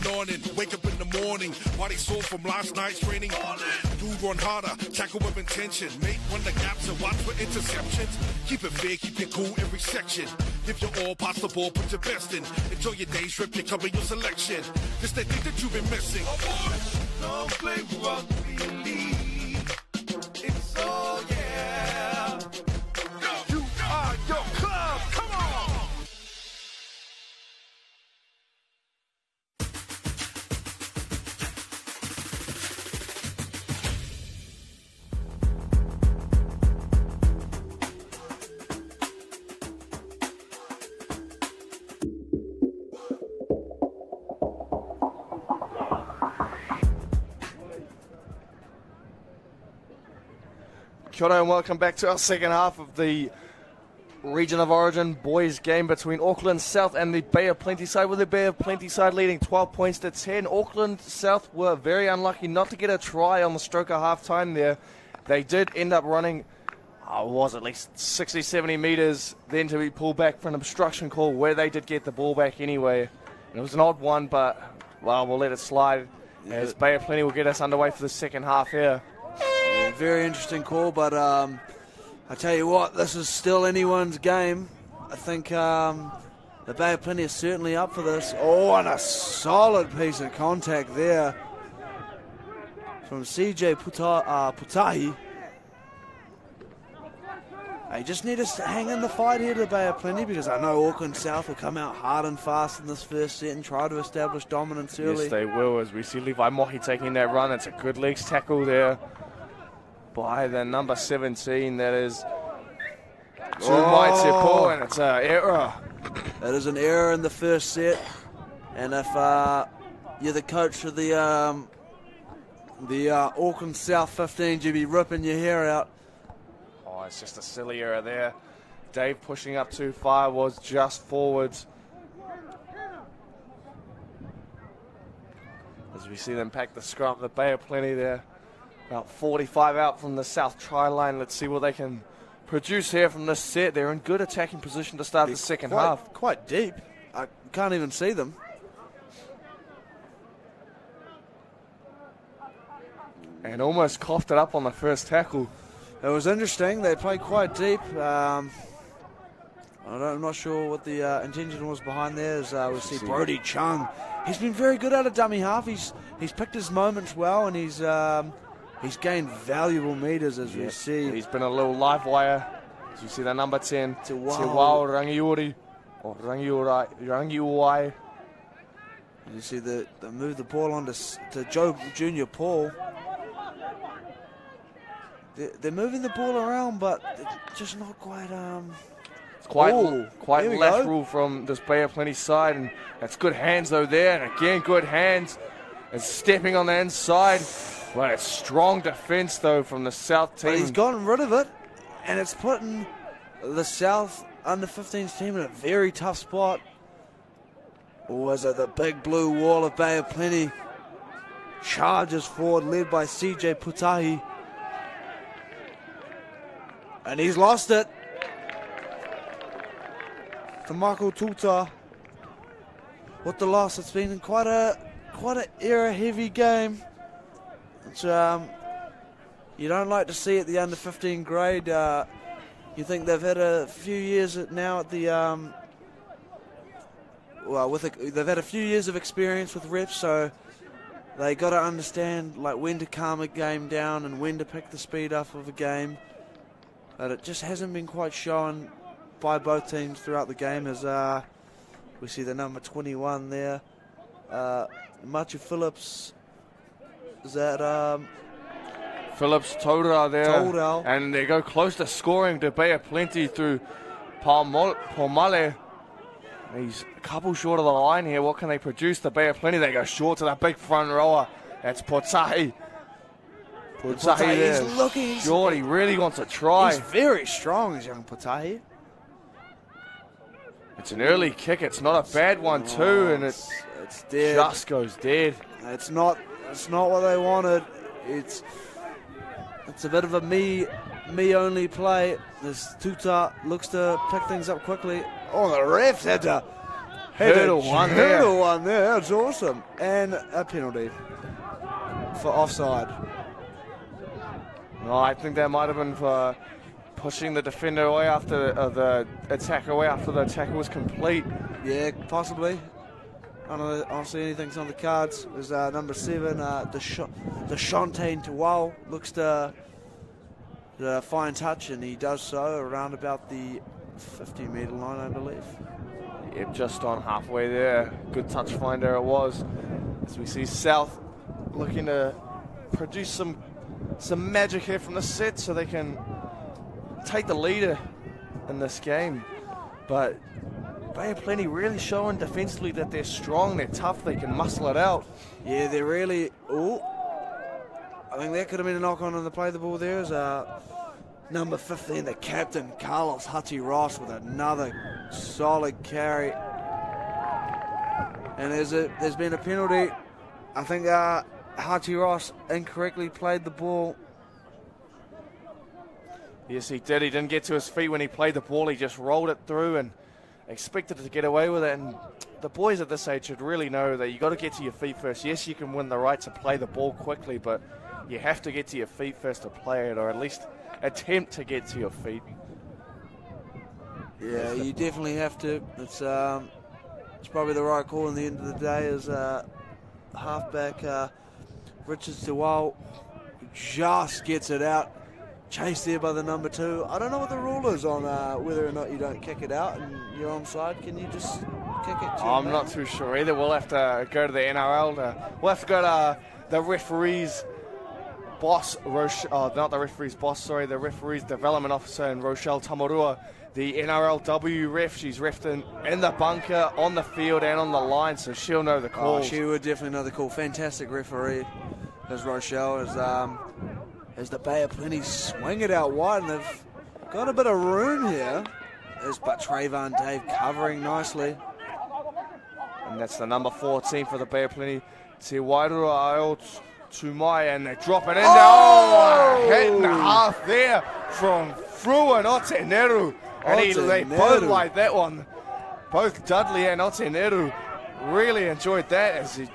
C: On wake up in the morning. Body sore from last night's training. Dude run harder, tackle with intention. Make run the gaps and watch for interceptions. Keep it fair, keep it cool every section. If you're all possible, put your best in. Enjoy your day trip, you cover your selection. Just the thing that you've been missing. Oh boy, don't play rugby
A: Ora and welcome back to our second half of the Region of Origin boys game between Auckland South and the Bay of Plenty side, with the Bay of Plenty side leading 12 points to 10. Auckland South were very unlucky not to get a try on the stroke of half time there. They did end up running, oh, was at least 60, 70 metres, then to be pulled back for an obstruction call where they did get the ball back anyway. And it was an odd one, but well, we'll let it slide as Bay of Plenty will get us underway for the second half here.
B: Very interesting call, but um, I tell you what, this is still anyone's game. I think um, the Bay of Plenty is certainly up for this. Oh, and a solid piece of contact there from CJ Puta, uh, Putahi. They just need to hang in the fight here to the Bay of Plenty because I know Auckland South will come out hard and fast in this first set and try to establish dominance early.
A: Yes, they will. As we see Levi Mohi taking that run, it's a good legs tackle there by the number 17. That is Tumai Tepo, and it's an error.
B: That is an error in the first set, and if uh, you're the coach of the um, the uh, Auckland South 15, you'd be ripping your hair out.
A: Oh, it's just a silly error there. Dave pushing up too far was just forwards. As we see them pack the scrum, the Bay of Plenty there. About 45 out from the south try line. Let's see what they can produce here from this set. They're in good attacking position to start the second
B: quite,
A: half.
B: Quite deep. I can't even see them.
A: And almost coughed it up on the first tackle.
B: It was interesting. They played quite deep. Um, I don't, I'm not sure what the uh, intention was behind there. As uh, we see Brody Chung, he's been very good at a dummy half. He's he's picked his moments well, and he's um, he's gained valuable meters as we see.
A: He's been a little live wire. As you see the number 10, Te
B: Te
A: Wao
B: Wao.
A: Rangiuri. Or Rangiurai, Rangiuai.
B: You see the they move the ball on to, to Joe Junior Paul. They're, they're moving the ball around, but just not quite. Um,
A: It's quite
B: Ooh,
A: quite
B: here we go.
A: lateral from this Bay of Plenty side, and that's good hands though there, and again good hands, and stepping on the inside. Well, it's strong defense though from the South
B: but
A: team.
B: he's gotten rid of it, and it's putting the South under 15s team in a very tough spot. Was it the big blue wall of Bay of Plenty? Charges forward, led by CJ Putahi. And he's lost it. To Michael Tuta. With the loss, it's been quite a quite an error-heavy game. It's um, you don't like to see at the under 15 grade. Uh, you think they've had a few years now at the um, well, with a, they've had a few years of experience with reps, so they got to understand like when to calm a game down and when to pick the speed up of a game. But it just hasn't been quite shown by both teams throughout the game. As uh, we see the number 21 there, uh, Phillips. Is that um,
A: Phillips Tora there,
B: Tora.
A: and they go close to scoring to Bay of Plenty through Palmale. He's a couple short of the line here. What can they produce? The Bay of Plenty. They go short to that big front rower. That's Potahi. Potahi
B: Potahi, he's
A: there.
B: looking,
A: Short. He really wants to try.
B: He's very strong, as young Patahi.
A: It's an early kick. It's not a bad one too, and it
B: it's, it's dead.
A: just goes dead.
B: It's not. It's not what they wanted. It's. It's a bit of a me, me only play. This Tuta looks to pick things up quickly. Oh, the refs had to
A: Hurdle one there.
B: Hurdle one there. That's awesome. And a penalty for offside.
A: No, I think that might have been for pushing the defender away after uh, the attack away after the tackle was complete.
B: Yeah, possibly. See anything's on the cards. There's uh, number seven, uh, the Deshontaine Tawal looks to, to fine touch, and he does so around about the 50 metre line, I believe.
A: Yep, just on halfway there. Good touch finder it was. As we see South looking to produce some some magic here from the set so they can take the leader in this game. But Bay of Plenty really showing defensively that they're strong, they're tough, they can muscle it out.
B: Yeah, they're really. Oh, I think that could have been a knock on on the play the ball there. Is uh, number 15, the captain Carlos Hutty Ross with another solid carry. And there's a there's been a penalty. I think uh, Hutty Ross incorrectly played the ball.
A: Yes, he did. He didn't get to his feet when he played the ball. He just rolled it through and expected to get away with it. And the boys at this age should really know that you got to get to your feet first. Yes, you can win the right to play the ball quickly, but you have to get to your feet first to play it, or at least attempt to get to your feet.
B: Yeah, you definitely have to. It's um, it's probably the right call in the end of the day. As uh, halfback uh, Richard Sewell just gets it out chased there by the number two. I don't know what the rule is on uh, whether or not you don't kick it out and you're onside. Can you just kick it?
A: I'm not too sure either. We'll have to go to the NRL. To, we'll have to go to uh, the referees boss, Roche, oh, not the referee's boss, sorry, the referee's development officer and Rochelle Tamarua, the NRLW ref. She's refed in, in the bunker, on the field, and on the line, so she'll know the call.
B: Oh, she would definitely know the call. Fantastic referee, as Rochelle is. Um, as the Bay of Plenty swing it out wide, and they've got a bit of room here. There's but Trayvon Dave covering nicely.
A: And that's the number 14 for the Bay of Plenty. Te Wairua to Mai, and they drop it in oh! there. Oh, hit and a half there from Fruin Oteneru. And he, they both like that one. Both Dudley and Oteneru really enjoyed that as he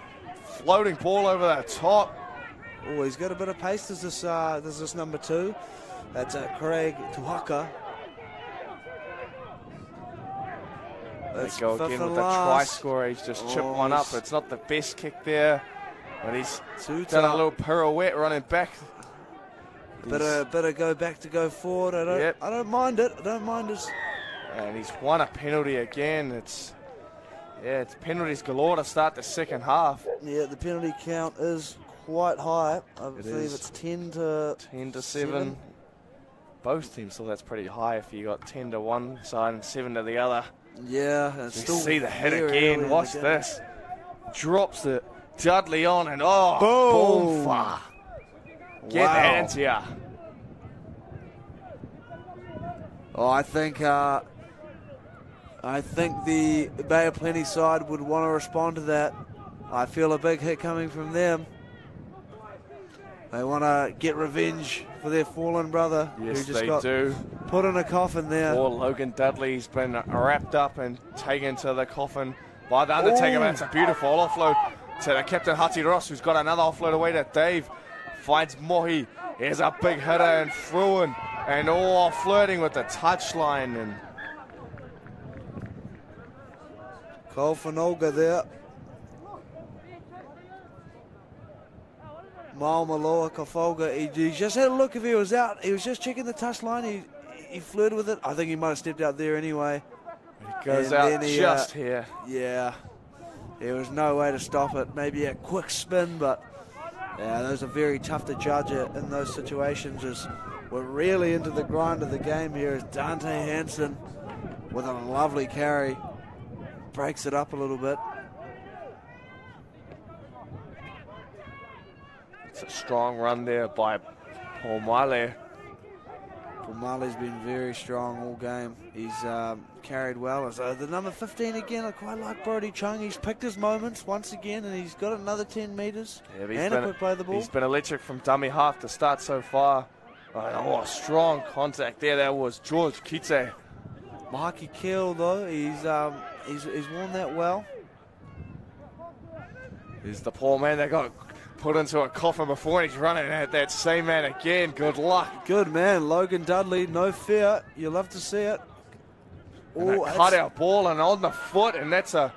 A: floating ball over the top.
B: Oh, he's got a bit of pace. There's this, uh, there's this number two. That's uh, Craig Tuhaka.
A: Let's go again with the try score. He's just oh, chipped one up. It's not the best kick there, but he's done tough. a little pirouette running back.
B: Better, better go back to go forward. I don't, yep. I don't mind it. I don't mind it.
A: And he's won a penalty again. It's yeah, it's penalties galore to start the second half.
B: Yeah, the penalty count is quite high. I it believe is. it's 10 to
A: 10 to 7. 7. Both teams thought that's pretty high if you got 10 to one side and 7 to the other.
B: Yeah,
A: still see the hit again. Watch this. Drops it. Dudley on and oh, boom. boom Get wow. into ya.
B: Oh, I think uh, I think the Bay of Plenty side would want to respond to that. I feel a big hit coming from them. They want to get revenge for their fallen brother.
A: Yes, who just they got do.
B: Put in a coffin there.
A: Poor Logan Dudley's been wrapped up and taken to the coffin by the Undertaker. That's a beautiful offload to the captain Hati Ross, who's got another offload away to Dave. Finds Mohi. Here's a big hitter and Fruin. And all flirting with the touchline. And
B: Cole Fanoga there. Maumaloa Kafolga, he, he, just had a look if he was out. He was just checking the touch line. He, he flirted with it. I think he might have stepped out there anyway.
A: Goes and out he, just uh, here.
B: Yeah. There was no way to stop it. Maybe a quick spin, but yeah, those are very tough to judge in those situations. As we're really into the grind of the game here, as Dante Hanson with a lovely carry breaks it up a little bit.
A: It's a strong run there by Paul Miley.
B: Paul Miley's been very strong all game. He's um, carried well. So the number 15 again, I quite like Brody Chung. He's picked his moments once again, and he's got another 10 metres. Yeah, and a quick play the ball.
A: He's been electric from dummy half to start so far. Oh, strong contact there. That was George Kite.
B: Mikey Kill though, he's um, He's, he's worn that well.
A: He's the poor man that got put into a coffin before and he's running at that same man again. Good luck.
B: Good man, Logan Dudley. No fear. You love to see it. Oh,
A: cut out ball and on the foot, and that's a.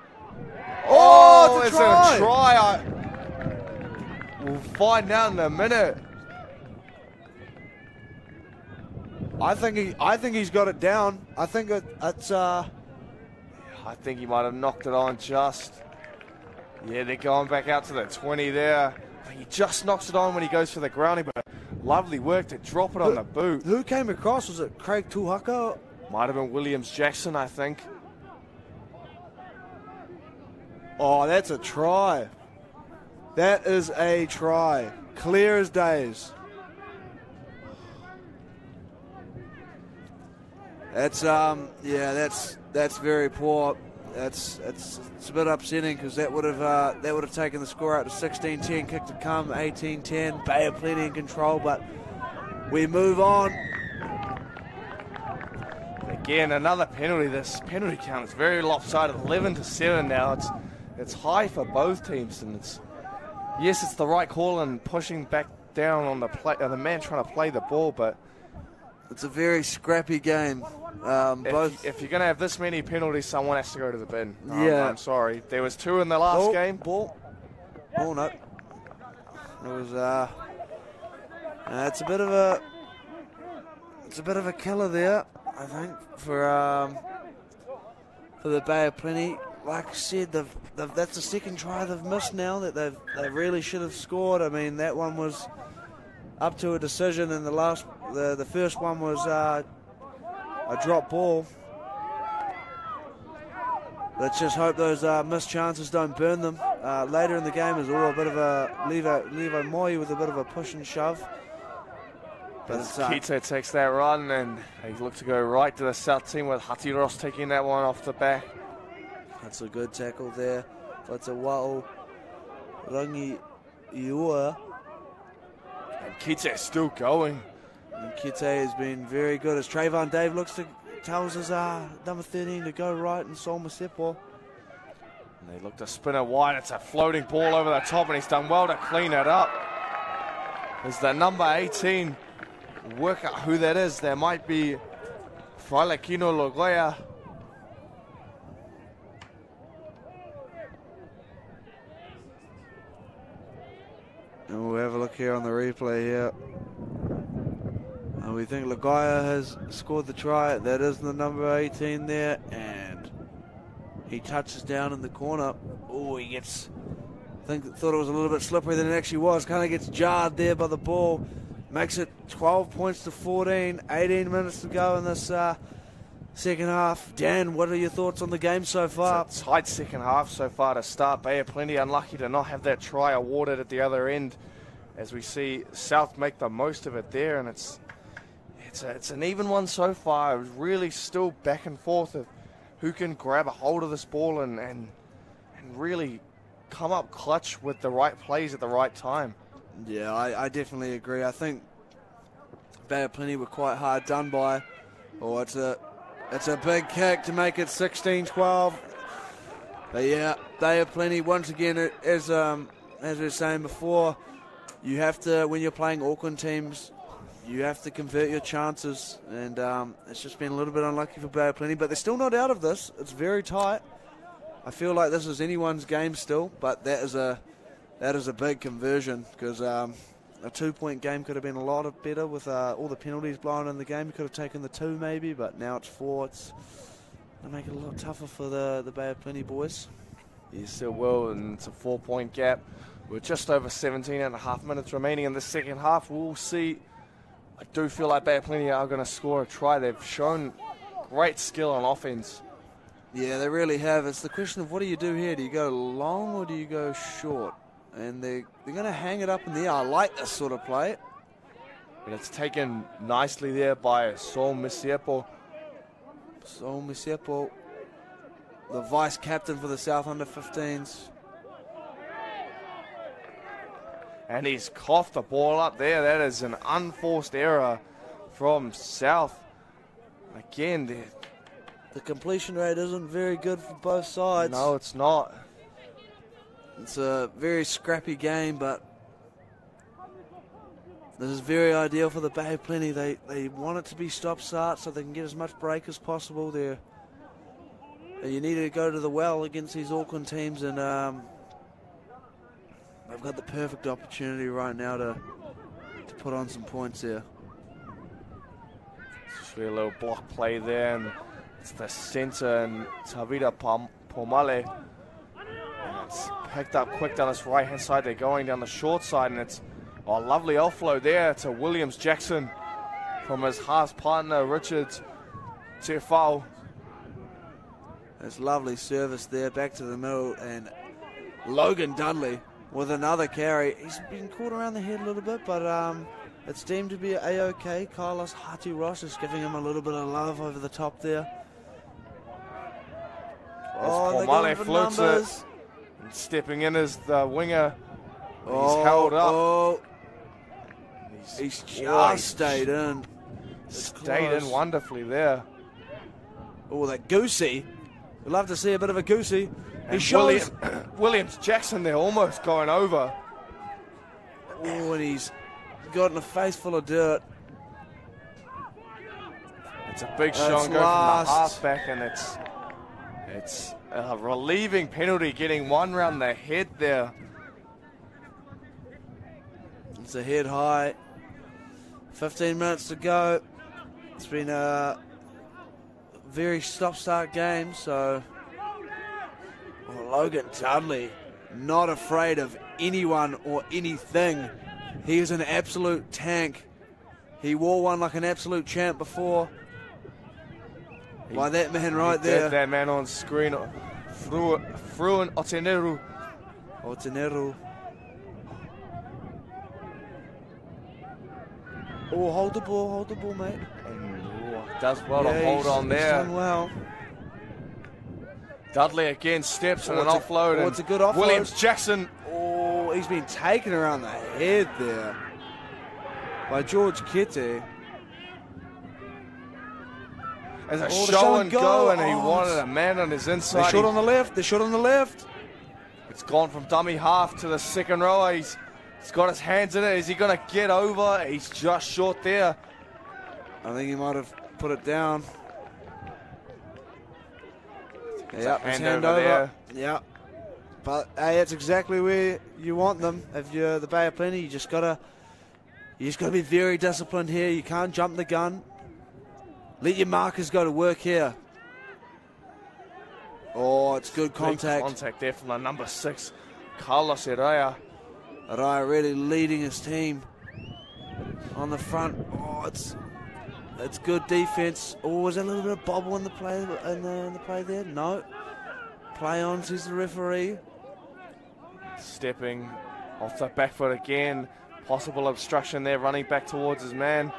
B: Oh, it's a try.
A: a try. I, we'll find out in a minute.
B: I think he, I think he's got it down. I think it, it's uh,
A: I think he might have knocked it on just. Yeah, they're going back out to the 20 there. He just knocks it on when he goes for the grounding, but lovely work to drop it on the boot.
B: who came across? Was it Craig Tuhaka?
A: Might have been Williams Jackson, I think.
B: Oh, that's a try. That is a try. Clear as days. That's um yeah that's that's very poor. That's it's it's a bit upsetting because that would have uh, that would have taken the score out to 16-10, kick to come 18-10. Bay are plenty in control, but we move on.
A: Again, another penalty. This penalty count is very lopsided, 11 to 7 now. It's it's high for both teams, and it's yes, it's the right call and pushing back down on the play, uh, the man trying to play the ball. But
B: It's a very scrappy game. Um,
A: if,
B: both
A: if you're going to have this many penalties, someone has to go to the bin. I'm-
B: Yeah.
A: I'm, sorry. There was two in the last
B: ball,
A: game.
B: Ball. Oh no. It was uh. uh, it's a bit of a. It's a bit of a killer there, I think, for um. For the Bay of Plenty, like I said, they've, they've, that's the second try they've missed now that they've they really should have scored. I mean, that one was up to a decision, and the last the the first one was uh, a drop ball. Let's just hope those uh, missed chances don't burn them. Uh, later in the game is all a bit of a Levo, Levo Moy with a bit of a push and shove. But it's, uh,
A: Keita takes that run and they look to go right to the south team with Hatiros taking that one off the back.
B: that's a good tackle there. That's a Wa'o Rangi Iua.
A: And is still going.
B: And Kite has been very good as Trayvon Dave looks to tells his uh, number 13 to go right and Sol Masepo.
A: And they look to spin it wide. It's a floating ball over the top, and he's done well to clean it up. Is the number 18, work out who that is. There might be Falakino Logoya.
B: And we'll have a look here on the replay here. And we think Lagaya has scored the try. That is the number 18 there. And he touches down in the corner. Oh, he gets. I think thought it was a little bit slippery than it actually was. Kind of gets jarred there by the ball. Makes it 12 points to 14. 18 minutes to go in this uh, second half. Dan, what are your thoughts on the game so far?
A: It's a tight second half so far to start. Bay are plenty unlucky to not have that try awarded at the other end. As we see South make the most of it there, and it's it's a, it's an even one so far. It's really still back and forth of who can grab a hold of this ball and and, and really come up clutch with the right plays at the right time.
B: Yeah, I, I definitely agree. I think Bay of Plenty were quite hard done by. Oh, it's a it's a big kick to make it 16-12. But yeah, Bay of Plenty once again as um as we were saying before, you have to when you're playing Auckland teams, you have to convert your chances, and um, it's just been a little bit unlucky for Bay of Plenty. But they're still not out of this. It's very tight. I feel like this is anyone's game still, but that is a that is a big conversion because um, a two-point game could have been a lot of better with uh, all the penalties blown in the game. You could have taken the two maybe, but now it's four. It's gonna make it a lot tougher for the the Bay of Plenty boys.
A: He still will, and it's a four point gap. We're just over 17 and a half minutes remaining in the second half. We'll see. I do feel like Bay Plenty are going to score a try. They've shown great skill on offense.
B: Yeah, they really have. It's the question of what do you do here? Do you go long or do you go short? And they they're gonna hang it up in the air. I like this sort of play.
A: And it's taken nicely there by Sol Misiepo.
B: So Misepo, the vice captain for the South Under 15s.
A: And he's coughed the ball up there. That is an unforced error from South. Again, they're
B: the completion rate isn't very good for both sides.
A: No, it's not.
B: It's a very scrappy game, but this is very ideal for the Bay Plenty. They they want it to be stop start so they can get as much break as possible there. You need to go to the well against these Auckland teams, and um, they've got the perfect opportunity right now to to put on some points there.
A: Just a little block play there, and it's the centre and Tavita Pomale. And it's picked up quick down this right hand side. They're going down the short side, and it's a lovely offload there to Williams Jackson from his half partner Richard Tefau.
B: It's lovely service there, back to the middle, and Logan Dudley with another carry. He's been caught around the head a little bit, but um, it's deemed to be a-okay. Carlos Hatu Ross is giving him a little bit of love over the top there.
A: Oh, they're going for floats numbers. it. stepping in as the winger. Oh, he's held up. Oh.
B: He's, he's just stayed in.
A: stayed close. in wonderfully there.
B: Oh, that goosey. We'd love to see a bit of a goosey. He shows
A: William, Williams Jackson there almost going over.
B: Oh, and he's got in a face full of dirt.
A: It's a big shot going from the halfback, and it's it's a relieving penalty, getting one round the head there.
B: It's a head high. 15 minutes to go. It's been a very stop-start game, so Logan Dudley not afraid of anyone or anything. He is an absolute tank. He wore one like an absolute champ before. He, By that man right there.
A: That man on screen. Fruin Oteneru.
B: Oteneru. Oh, hold the ball, hold the ball, mate.
A: Oh, does well yeah, to hold on there.
B: done well.
A: Dudley again steps oh, and an offload.
B: Oh, it's a good offload.
A: Williams Jackson.
B: Oh, he's been taken around the head there by George Kitty.
A: As a oh, show and go, go and he oh, wanted a man on his inside.
B: They shot on the left. They shot on the left.
A: It's gone from dummy half to the second row. He's He's got his hands in it. Is he going to get over? He's just short there.
B: I think he might have put it down. Yeah, hand, hand over. over. Yeah. But hey, it's exactly where you want them. If you're the Bay of Plenty, you just gotta you just gotta be very disciplined here. You can't jump the gun. Let your markers go to work here. Oh, it's good contact.
A: Good contact there from the number six, Carlos Herrera.
B: Araya really leading his team on the front. Oh, it's it's good defense. Oh, was there a little bit of bobble in the play in the, in the play there? No. Play on, says the referee.
A: Stepping off the back foot again. Possible obstruction there, running back towards his man.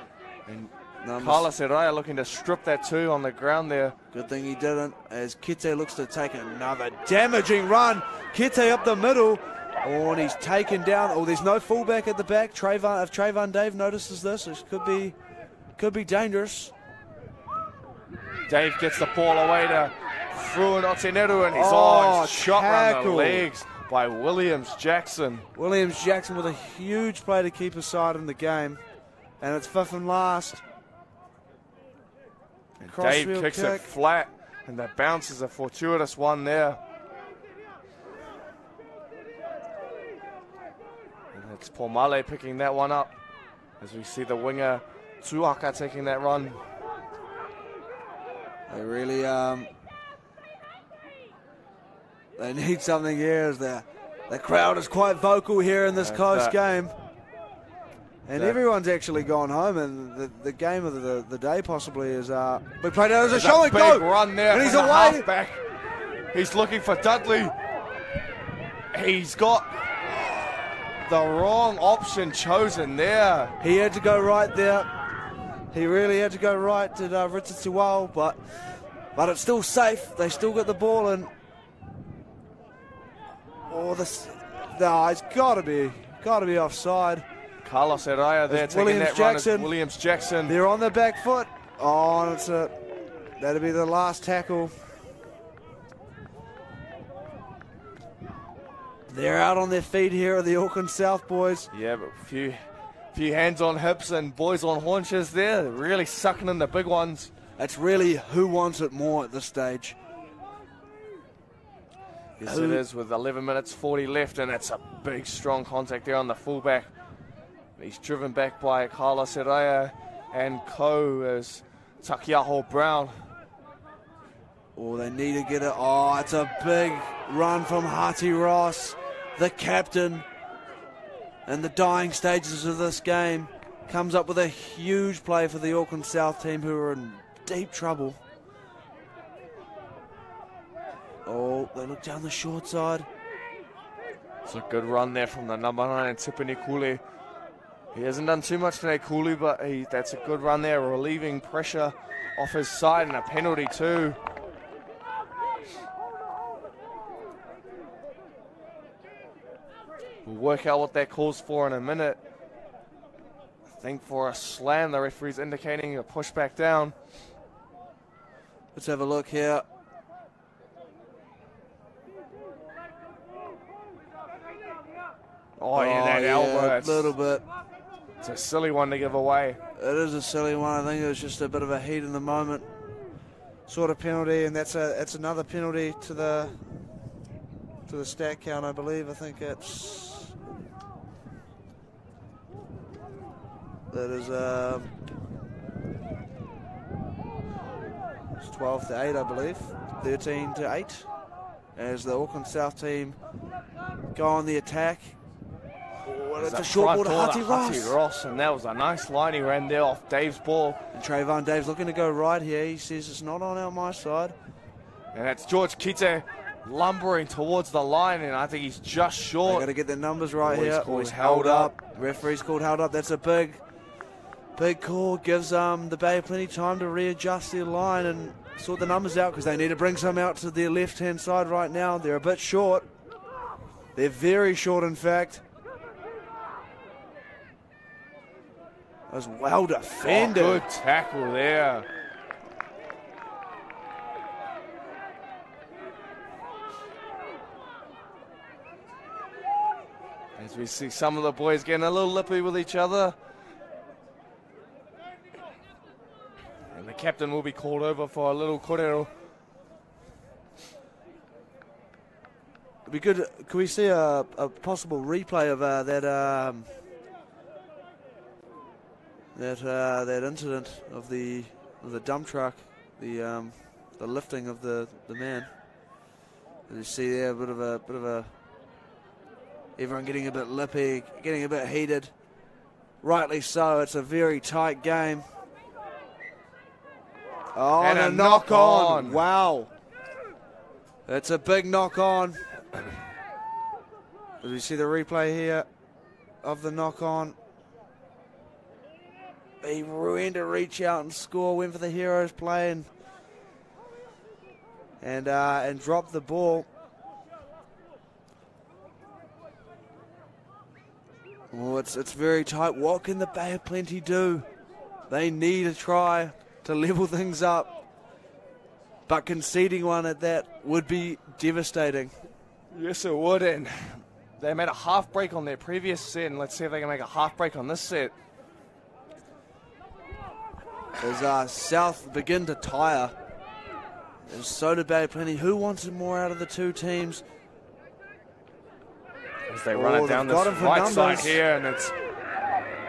A: And Numbers. Carlos Herrera looking to strip that too on the ground there.
B: Good thing he didn't, as Kite looks to take another damaging run. Kite up the middle. Oh, and he's taken down. Oh, there's no fullback at the back. Trayvon, if Trayvon Dave notices this, it could be, could be dangerous.
A: Dave gets the ball away to Fruin Oteneru, and he's oh, on shot around the legs by Williams Jackson.
B: Williams Jackson with a huge play to keep his side in the game, and it's fifth and last.
A: And Dave kicks kick. it flat, and that bounces a fortuitous one there. It's Pomale picking that one up as we see the winger Tuaka taking that run.
B: They really um, they need something here as the the crowd is quite vocal here in this yeah, close that, game. And that, everyone's actually gone home, and the, the game of the, the day possibly is uh, we played out as a show and go.
A: run there,
B: and he's away.
A: Back. He's looking for Dudley. He's got the wrong option chosen there.
B: He had to go right there. He really had to go right to uh, Richard Sewell, but but it's still safe. They still got the ball and oh, this no, it's got to be got to be offside.
A: Carlos Araya there taking Williams that Jackson. run. Williams Jackson.
B: They're on the back foot. Oh, it's a that'll be the last tackle. They're out on their feet here at the Auckland South boys.
A: Yeah, but a few, few hands on hips and boys on haunches there. Really sucking in the big ones.
B: It's really who wants it more at this stage.
A: Yes, it is with 11 minutes 40 left, and it's a big, strong contact there on the fullback. He's driven back by Carlos Araya and co as Takiaho Brown.
B: Oh, they need to get it. Oh, it's a big run from Hati Ross, the captain, and the dying stages of this game. Comes up with a huge play for the Auckland South team, who are in deep trouble. Oh, they look down the short side.
A: It's a good run there from the number nine, Tipene Kule. He hasn't done too much today, Kulu, but he, that's a good run there, relieving pressure off his side and a penalty too. We'll work out what that calls for in a minute. I think for a slam, the referee's indicating a push back down.
B: Let's have a look here.
A: Oh, yeah, that oh, elbow.
B: a little bit.
A: it's a silly one to give away.
B: It is a silly one. I think it was just a bit of a heat in the moment sort of penalty, and that's a that's another penalty to the to the stat count, I believe. I think it's that is um, it's 12 to 8, I believe, 13 to 8, as the Auckland South team go on the attack. Oh, it's a short ball to Hati Ross.
A: Hati Ross, and that was a nice line he ran there off Dave's ball.
B: And Trayvon Dave's looking to go right here. He says it's not on out my side.
A: And that's George Kite lumbering towards the line, and I think he's just short.
B: got to get the numbers right
A: he's
B: here.
A: called
B: he's
A: held
B: held up. Referee's called held up. That's a big, big call. Gives um the Bay plenty of time to readjust their line and sort the numbers out because they need to bring some out to their left-hand side right now. They're a bit short. They're very short, in fact. That was well
A: Oh,
B: defended.
A: good tackle there. As we see some of the boys getting a little lippy with each other. The captain will be called over for a little korero.
B: Be good. Could we see a, a possible replay of uh, that um, that uh, that incident of the of the dump truck, the um, the lifting of the, the man? As you see there, a bit of a bit of a everyone getting a bit lippy, getting a bit heated. Rightly so. It's a very tight game. Oh,
A: And
B: and,
A: a
B: a knock,
A: knock
B: on.
A: on.
B: Wow. It's a big knock on. As we see the replay here of the knock on. He went to reach out and score, went for the heroes play and and, uh, and dropped the ball. Oh, it's it's very tight. What can the Bay of Plenty do? They need a try to level things up. But conceding one at that would be devastating.
A: Yes, it would. And they made a half break on their previous set, and let's see if they can make a half break on this set.
B: As uh, South begin to tire. And so did Bay Plenty. Who wants it more out of the two teams?
A: As they
B: Oh,
A: run it down
B: got
A: this
B: him for
A: right side here, and it's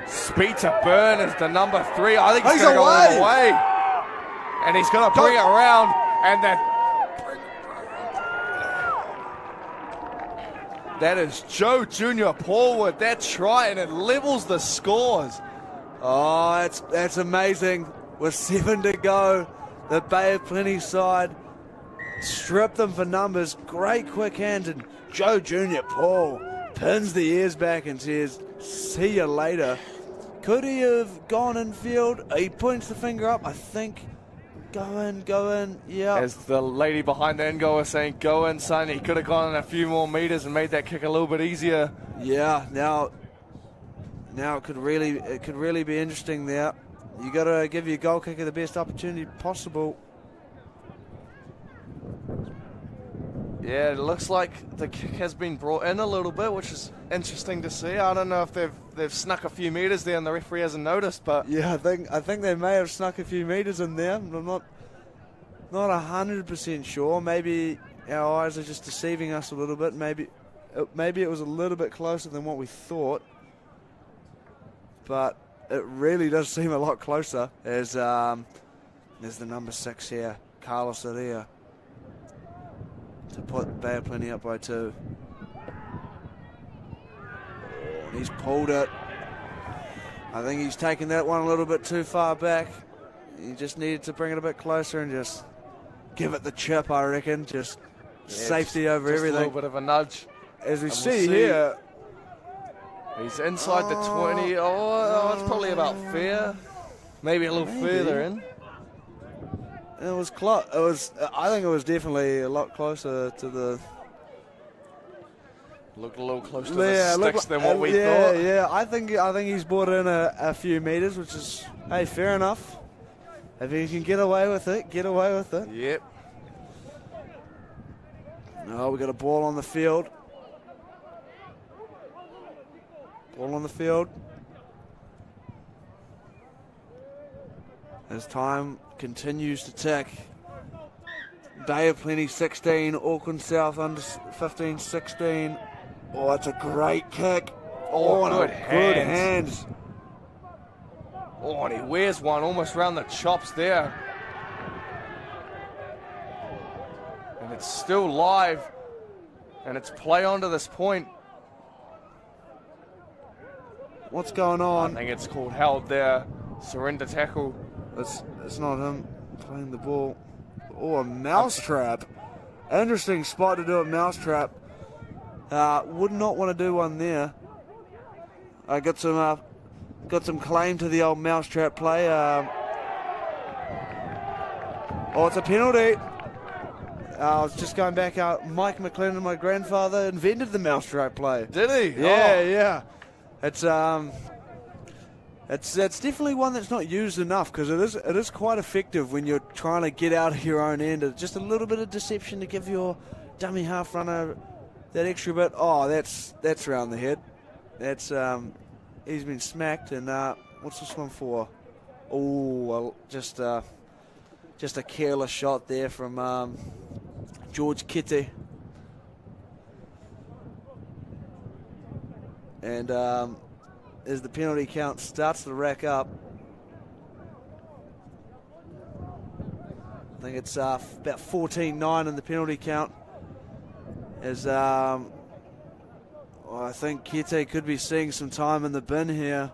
A: speed to burn is the number three. I think he's,
B: He's
A: going to go all the
B: away.
A: way, and he's going to bring it around, and that. That is Joe Junior Paul Paulwood. That try and it levels the scores.
B: Oh, that's, that's amazing. With seven to go, the Bay of Plenty side strip them for numbers. Great quick hand, and Joe Junior Paul pins the ears back and says, "See you later." Could he have gone in field? He points the finger up. I think. Go in, go in. Yeah.
A: As the lady behind the end goal was saying, "Go in, son." He could have gone in a few more meters and made that kick a little bit easier.
B: Yeah, now, now it could really, it could really be interesting. There, you got to give your goal kicker the best opportunity possible.
A: Yeah, it looks like the kick has been brought in a little bit, which is interesting to see. I don't know if they've they've snuck a few meters there and the referee hasn't noticed, but
B: Yeah, I think I think they may have snuck a few meters in there. I'm not not hundred percent sure. Maybe our eyes are just deceiving us a little bit. Maybe maybe it was a little bit closer than what we thought, but it really does seem a lot closer. As um, there's the number six here, Carlos Araya, to put Bay Plenty up by two. Oh, and he's pulled it. I think he's taken that one a little bit too far back. He just needed to bring it a bit closer and just give it the chip, I reckon. Just safety over
A: just
B: everything.
A: A little bit of a nudge.
B: As we
A: we'll
B: see,
A: see.
B: here,
A: He's inside the 20. Oh, oh, it's probably about fair. Maybe a little
B: Maybe.
A: further in.
B: It was close. It was. I think it was definitely a lot closer to the.
A: Looked a little closer to
B: yeah,
A: the sticks
B: like-
A: than what
B: uh,
A: we
B: yeah,
A: thought.
B: Yeah, I think I think he's brought in a, a few meters, which is hey, fair enough. If he can get away with it, get away with it.
A: Yep.
B: No, we got a ball on the field. Ball on the field. As time continues to tick. Plenty 16, Auckland South under s- 15 16. Oh, it's a great kick.
A: Oh, oh
B: no,
A: good
B: good
A: hands.
B: hands.
A: Oh, and he wears one almost round the chops there. And it's still live. And it's play on to this point.
B: What's going on?
A: I think it's called held there. Surrender tackle.
B: It's, it's not him playing the ball. Oh, a mousetrap. Interesting spot to do a mousetrap. Uh, would not want to do one there. I got some uh, got some claim to the old mousetrap play. Um, oh, it's a penalty. Uh, I was just going back out. Mike McLennan, my grandfather, invented the mousetrap play.
A: Did he?
B: Yeah,
A: Oh.
B: yeah. It's um, it's it's definitely one that's not used enough because it is it is quite effective when you're trying to get out of your own end. It's just a little bit of deception to give your dummy half runner that extra bit. Oh, that's that's round the head. That's um, he's been smacked and uh, what's this one for? Oh, well, just uh, just a careless shot there from um, George Kitty. And um, as the penalty count starts to rack up, I think it's uh, about 14 9 in the penalty count. As um, well, I think Kite could be seeing some time in the bin here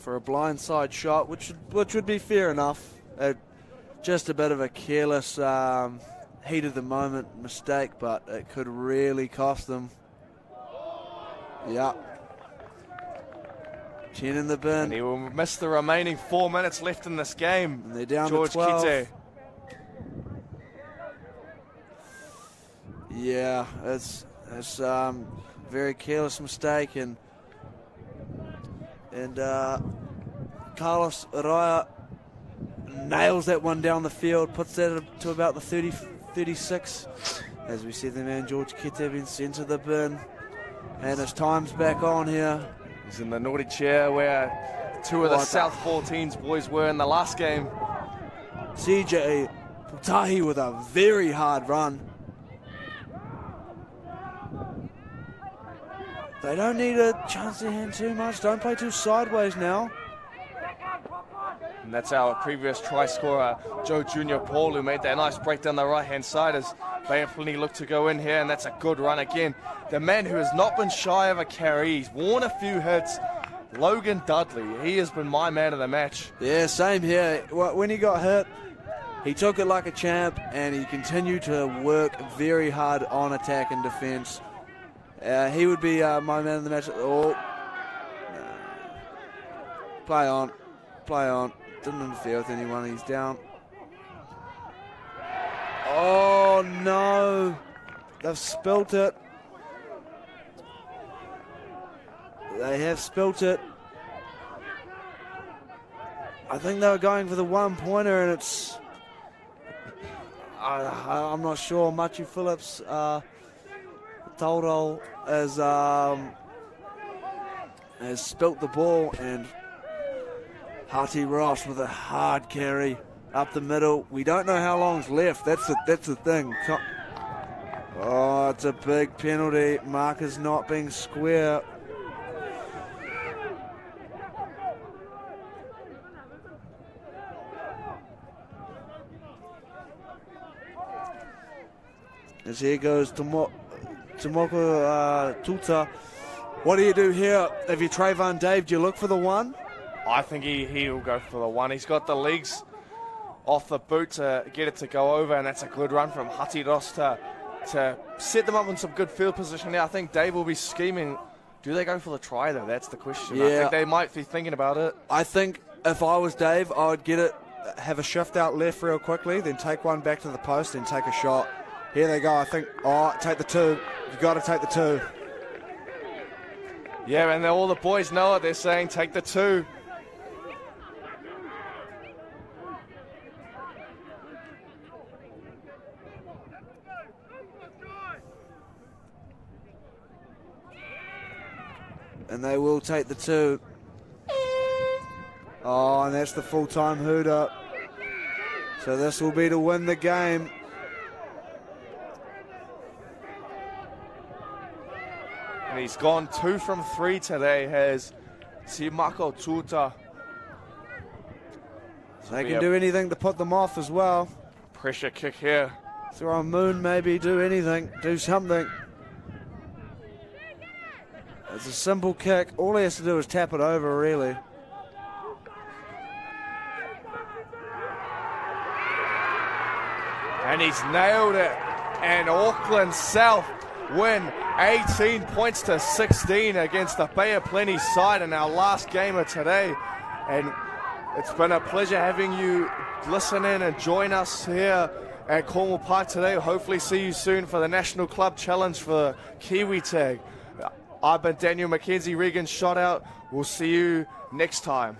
B: for a blindside shot, which which would be fair enough. Uh, just a bit of a careless, um, heat of the moment mistake, but it could really cost them. Yeah. 10 in the bin.
A: And he will miss the remaining four minutes left in this game.
B: And they're down
A: George
B: to 12.
A: Kite.
B: Yeah, it's it's um very careless mistake and and uh, Carlos Araya nails that one down the field, puts that to about the 30, 36. As we see the man George Kite being sent to the bin, and his time's back on here.
A: He's in the naughty chair where two of the South 14s boys were in the last game.
B: CJ Putahi with a very hard run. They don't need a chance to hand too much. Don't play too sideways now.
A: And that's our previous try scorer, Joe Junior Paul, who made that nice break down the right hand side as Bay of Plenty look to go in here, and that's a good run again. The man who has not been shy of a carry, he's worn a few hits. Logan Dudley, he has been my man of the match.
B: Yeah, same here. When he got hit, he took it like a champ and he continued to work very hard on attack and defense. Uh, he would be uh, my man of the match. Oh, play on, play on. Didn't interfere with anyone. He's down. Oh no, they've spilt it. They have spilt it. I think they were going for the one pointer, and it's I, am not sure. Machu Phillips, uh, Taura has um, has spilt the ball, and Hati Ross with a hard carry up the middle. We don't know how long's left. That's the that's the thing. Oh, it's a big penalty. Markers not being square. As here goes Tomoko uh, Tuta. What do you do here? If you Trayvon Dave, do you look for the one?
A: I think he, he'll go for the one. He's got the legs off the boot to get it to go over, and that's a good run from Hati Ross to, to set them up in some good field position there. I think Dave will be scheming. Do they go for the try, though? That's the question. Yeah. I think they might be thinking about it.
B: I think if I was Dave, I would get it, have a shift out left real quickly, then take one back to the post, then take a shot. Here they go. I think, oh, take the two. You've got to take the two.
A: Yeah, and all the boys know it. They're saying take the two.
B: And they will take the two. Oh, and that's the full time hooter. So this will be to win the game.
A: And he's gone two from three today, has Timako Tuta.
B: They can do anything to put them off as well.
A: Pressure kick here.
B: Throw a moon, maybe, do anything, do something. It's a simple kick. All he has to do is tap it over, really.
A: And he's nailed it. And Auckland South win 18 points to 16 against the Bay of Plenty side in our last game of today. And it's been a pleasure having you listen in and join us here at Cornwall Park today. Hopefully, see you soon for the National Club Challenge for Kiwi Tag. I've been Daniel McKenzie, Regan Shot Out. We'll see you next time.